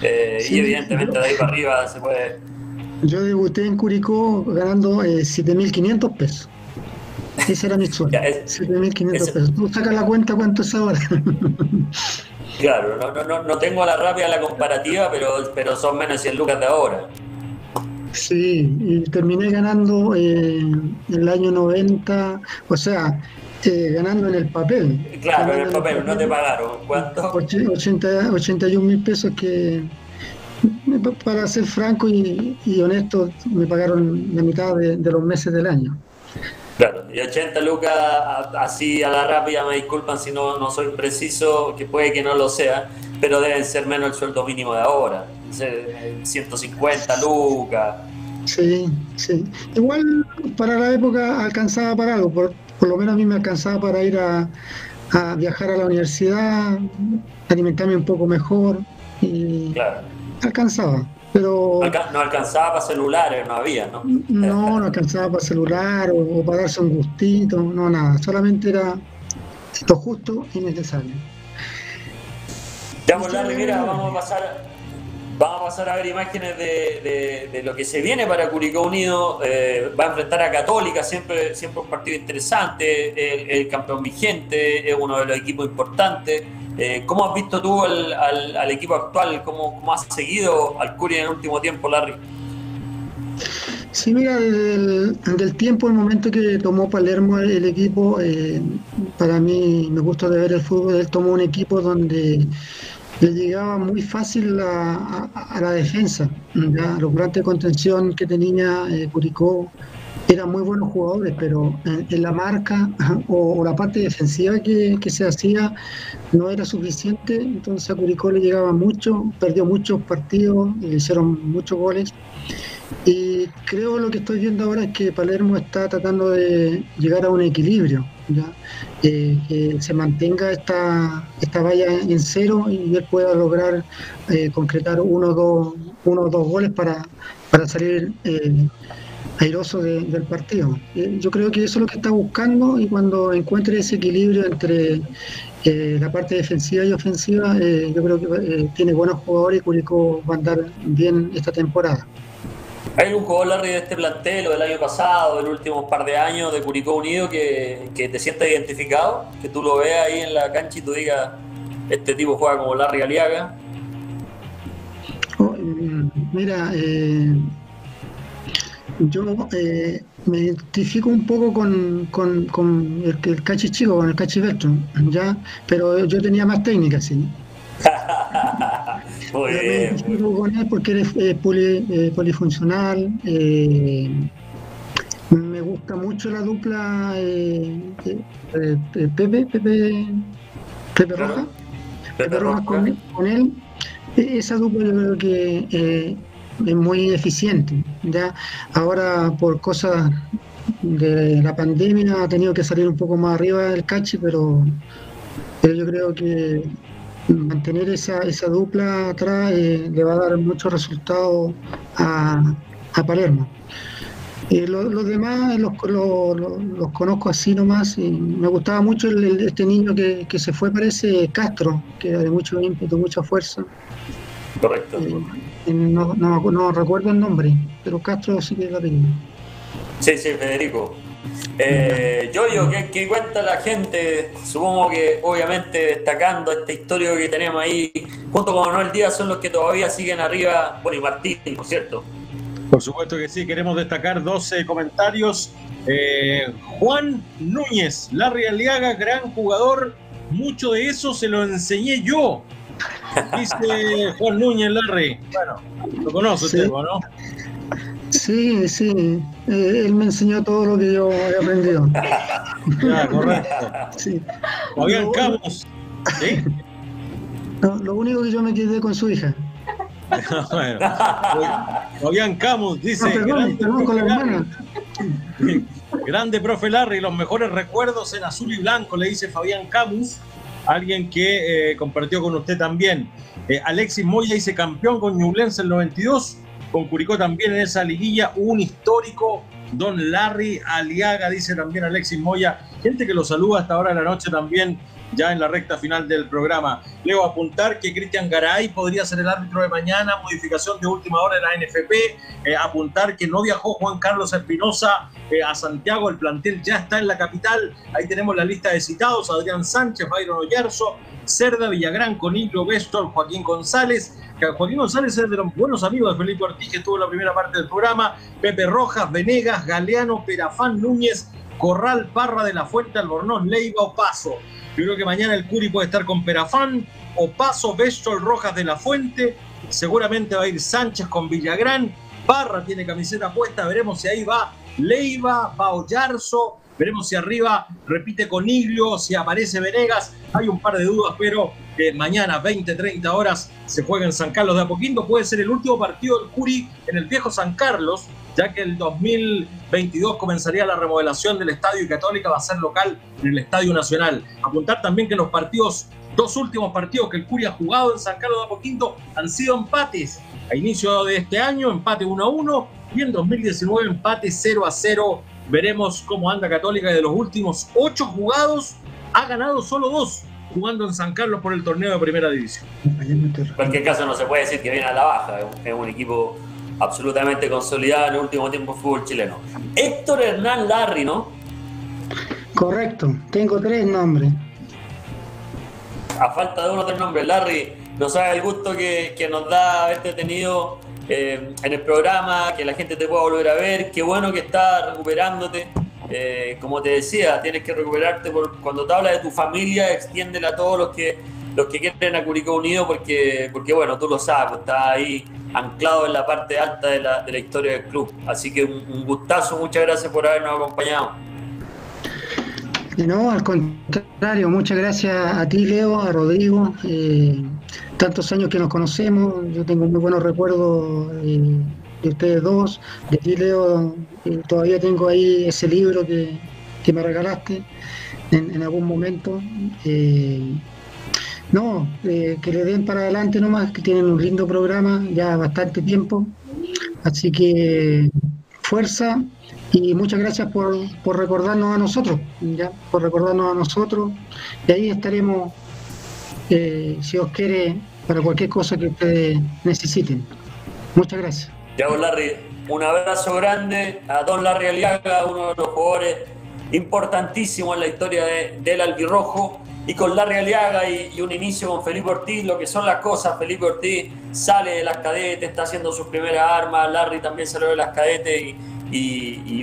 Eh, y evidentemente de ahí para arriba se puede. Yo debuté en Curicó ganando eh, 7.500 pesos. Ese era mi sueldo. 7.500 pesos. Tú sacas la cuenta cuánto es ahora. Claro, no, no, no tengo a la rápida la comparativa, pero, pero son menos de 100 lucas de ahora. Sí, y terminé ganando eh, en el año 90, o sea, eh, ganando en el papel. Claro, en el papel, no te pagaron. ¿Cuánto? 80, 81 mil pesos que, para ser franco y, honesto, me pagaron la mitad de los meses del año. Claro, y 80 lucas así a la rápida, me disculpan si no, no soy preciso, que puede que no lo sea, pero deben ser menos el sueldo mínimo de ahora, 150 lucas. Sí, sí. Igual para la época alcanzaba para algo, por, por lo menos a mí me alcanzaba para ir a, a viajar a la universidad, alimentarme un poco mejor y claro. alcanzaba. Pero, no alcanzaba para celulares, no había, ¿no? No, no alcanzaba para celular o, para darse un gustito, no, nada. Solamente era lo justo y necesario. Ya, pues, Larry, mira, vamos a pasar, vamos a pasar a ver imágenes de, lo que se viene para Curicó Unido. Eh, va a enfrentar a Católica, siempre, siempre un partido interesante. el campeón vigente, es uno de los equipos importantes. Eh, ¿Cómo has visto tú al, equipo actual? ¿Cómo, ¿Cómo, has seguido al Curi en el último tiempo, Larry? Sí, mira, desde el, tiempo, el momento que tomó Palermo el equipo, eh, para mí me gusta de ver el fútbol, él tomó un equipo donde le llegaba muy fácil a, la defensa, los grandes de contención que tenía eh, Curicó, eran muy buenos jugadores, pero en, la marca o, la parte defensiva que, se hacía no era suficiente, entonces a Curicó le llegaba mucho, perdió muchos partidos, le hicieron muchos goles. Y creo lo que estoy viendo ahora es que Palermo está tratando de llegar a un equilibrio, eh, que se mantenga esta, esta valla en cero y él pueda lograr eh, concretar uno o dos, uno dos goles para, para salir. Eh, airoso del partido. Eh, yo creo que eso es lo que está buscando y cuando encuentre ese equilibrio entre eh, la parte defensiva y ofensiva, eh, yo creo que tiene buenos jugadores y Curicó va a andar bien esta temporada. ¿Hay algún jugador, Larry, de este plantel o del año pasado, del último par de años de Curicó Unido que, que te sientas identificado? Que tú lo veas ahí en la cancha y tú digas, este tipo juega como Larry Aliaga. Oh, mm, mira, eh, yo eh, me identifico un poco con, con, el, el cachi chico, con el cachi ya, pero yo tenía más técnica, sí. Muy bien. Con él porque eres eh, eh, polifuncional. me gusta mucho la dupla Pepe, Pepe, Pepe Roja. Pepe Roja con, con él. E-, esa dupla yo creo que muy eficiente. ¿ya? Ahora, por cosas de la pandemia, ha tenido que salir un poco más arriba del cache, pero, pero yo creo que mantener esa, esa dupla atrás eh, le va a dar muchos resultados a, a Palermo. Eh, los demás los, los, conozco así nomás. Y me gustaba mucho este niño que, que, se fue, parece Castro, que era de mucho ímpetu, mucha fuerza. Correcto. Eh, no, no, recuerdo el nombre, pero Castro sí que la tenía. Sí, sí, Federico. Eh, Yoyo, ¿qué, cuenta la gente? Supongo que obviamente destacando esta historia que tenemos ahí, junto con Manuel Díaz, son los que todavía siguen arriba. Bueno, y Martín, ¿no es cierto? Por supuesto que sí, queremos destacar 12 comentarios. Eh, Juan Núñez, Larry Aliaga, gran jugador. Mucho de eso se lo enseñé yo. Dice Juan Núñez Larry. Bueno, lo conoce usted, ¿no? Sí, sí. Eh, él me enseñó todo lo que yo he aprendido. Ya, correcto. Sí. Fabián Camus. ¿Sí? lo único que yo me quedé con su hija. bueno, Fabián Camus dice. perdón, perdón, con la hermana. Grande profe Larry, los mejores recuerdos en azul y blanco, le dice Fabián Camus alguien que eh, compartió con usted también. Eh, Alexis Moya dice campeón con Ñublense el 92, con Curicó también en esa liguilla, un histórico, Don Larry Aliaga, dice también Alexis Moya, gente que lo saluda hasta ahora de la noche también, ya en la recta final del programa. Leo apuntar que Cristian Garay podría ser el árbitro de mañana, modificación de última hora en la NFP, eh, apuntar que no viajó Juan Carlos Espinosa a Santiago, el plantel ya está en la capital, ahí tenemos la lista de citados, Adrián Sánchez, Byron Oyarzo, Cerda, Villagrán, Conillo, Bestor, Joaquín González, Joaquín González es de los buenos amigos de Felipe Ortiz, que estuvo en la primera parte del programa, Pepe Rojas, Venegas, Galeano, Perafán, Núñez, Corral, Parra de la Fuente, Albornoz, Leiva o Paso. Yo creo que mañana el Curi puede estar con Perafán, o Paso, Bestor, Rojas de la Fuente, seguramente va a ir Sánchez con Villagrán, Parra tiene camiseta puesta, veremos si ahí va Leiva, va Ollarzo, veremos si arriba repite Coniglio, si aparece Venegas, hay un par de dudas, pero que mañana 20, 30 horas se juega en San Carlos de Apoquindo, puede ser el último partido del Curi en el viejo San Carlos, ya que el 2022 comenzaría la remodelación del Estadio y Católica va a ser local en el Estadio Nacional. Apuntar también que los partidos, dos últimos partidos que el Curi ha jugado en San Carlos de Apoquindo han sido empates a inicio de este año, empate 1 a 1 y en 2019 empate 0 a 0. Veremos cómo anda Católica de los últimos ocho jugados, ha ganado solo dos jugando en San Carlos por el torneo de primera división. En cualquier caso no se puede decir que viene a la baja, es un equipo absolutamente consolidado en el último tiempo fútbol chileno. Héctor Hernán Larry, ¿no? Correcto, tengo tres nombres. A falta de uno de nombres, Larry, nos sabe el gusto que, que nos da haberte tenido eh, en el programa, que la gente te pueda volver a ver. Qué bueno que estás recuperándote. Eh, como te decía, tienes que recuperarte cuando te habla de tu familia, extiéndela a todos los que los que quieren a Curicó Unido, porque, porque bueno, tú lo sabes, estás ahí anclado en la parte alta de la, de la historia del club. Así que un, gustazo, muchas gracias por habernos acompañado. No, al contrario, muchas gracias a ti, Leo, a Rodrigo. Eh, tantos años que nos conocemos, yo tengo muy buenos recuerdos eh, de ustedes dos, de ti Leo, eh, todavía tengo ahí ese libro que, me regalaste en, algún momento. Eh, no, que le den para adelante nomás, que tienen un lindo programa, ya bastante tiempo, así que fuerza y muchas gracias por, por recordarnos a nosotros, ya, por recordarnos a nosotros. Y ahí estaremos, eh, si os quiere, para cualquier cosa que ustedes necesiten. Muchas gracias. Ya, Larry, un abrazo grande a Don Larry Aliaga, uno de los jugadores importantísimos en la historia del albirrojo. Y con Larry Aliaga y, un inicio con Felipe Ortiz, lo que son las cosas, Felipe Ortiz sale de las cadetes, está haciendo sus primeras armas, Larry también salió de las cadetes y,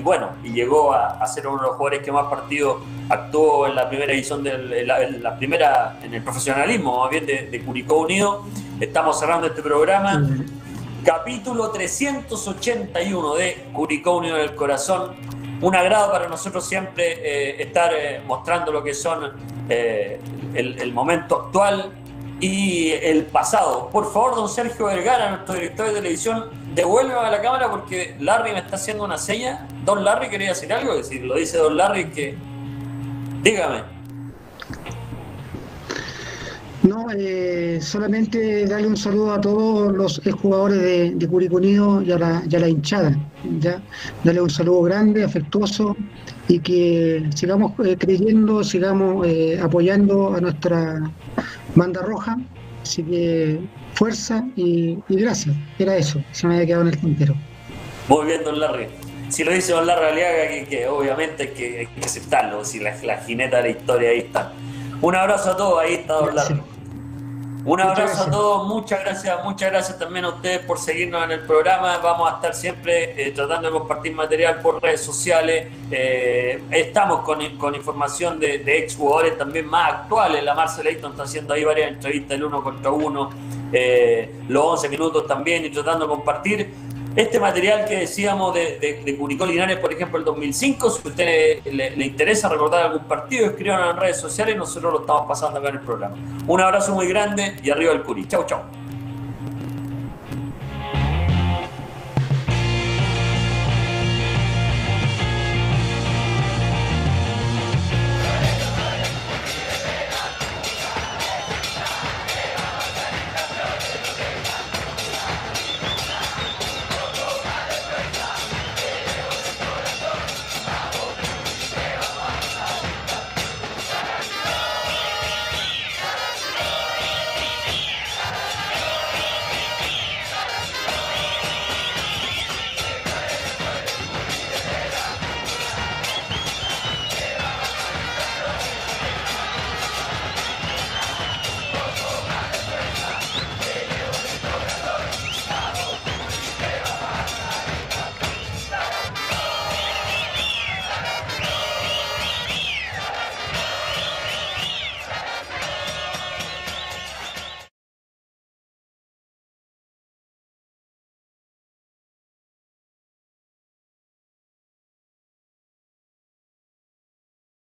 bueno, y llegó a, ser uno de los jugadores que más partidos actuó en la primera edición del la, primera, en el profesionalismo más bien de, de Curicó Unido. Estamos cerrando este programa capítulo 381 de Curicó Unido del Corazón. Un agrado para nosotros siempre eh, estar eh, mostrando lo que son eh, el, momento actual y el pasado. Por favor, don Sergio Vergara, nuestro director de televisión, devuélveme a la cámara porque Larry me está haciendo una seña. Don Larry quería decir algo, decir, lo dice don Larry que... Dígame. No, eh, solamente darle un saludo a todos los jugadores de, de y a, la, y la hinchada. ¿ya? Darle un saludo grande, afectuoso y que sigamos eh, creyendo, sigamos eh, apoyando a nuestra banda roja. Así que fuerza y, gracias. Era eso, se me había quedado en el tintero. Muy bien, don Larry. Si lo dice don Larry Aliaga, que, obviamente hay que, hay que aceptarlo, si la, la jineta de la historia ahí está. Un abrazo a todos, ahí está Don Larry. Un abrazo a todos, muchas gracias, muchas gracias también a ustedes por seguirnos en el programa. Vamos a estar siempre eh, tratando de compartir material por redes sociales. Eh, estamos con, información de, de exjugadores también más actuales. La Marcel Leighton está haciendo ahí varias entrevistas el uno contra uno, eh, los 11 minutos también y tratando de compartir este material que decíamos de, de, Curicó Linares, por ejemplo, el 2005, si a usted le, interesa recordar algún partido, escríbanos en redes sociales nosotros lo estamos pasando acá en el programa. Un abrazo muy grande y arriba el Curi. Chau, chau.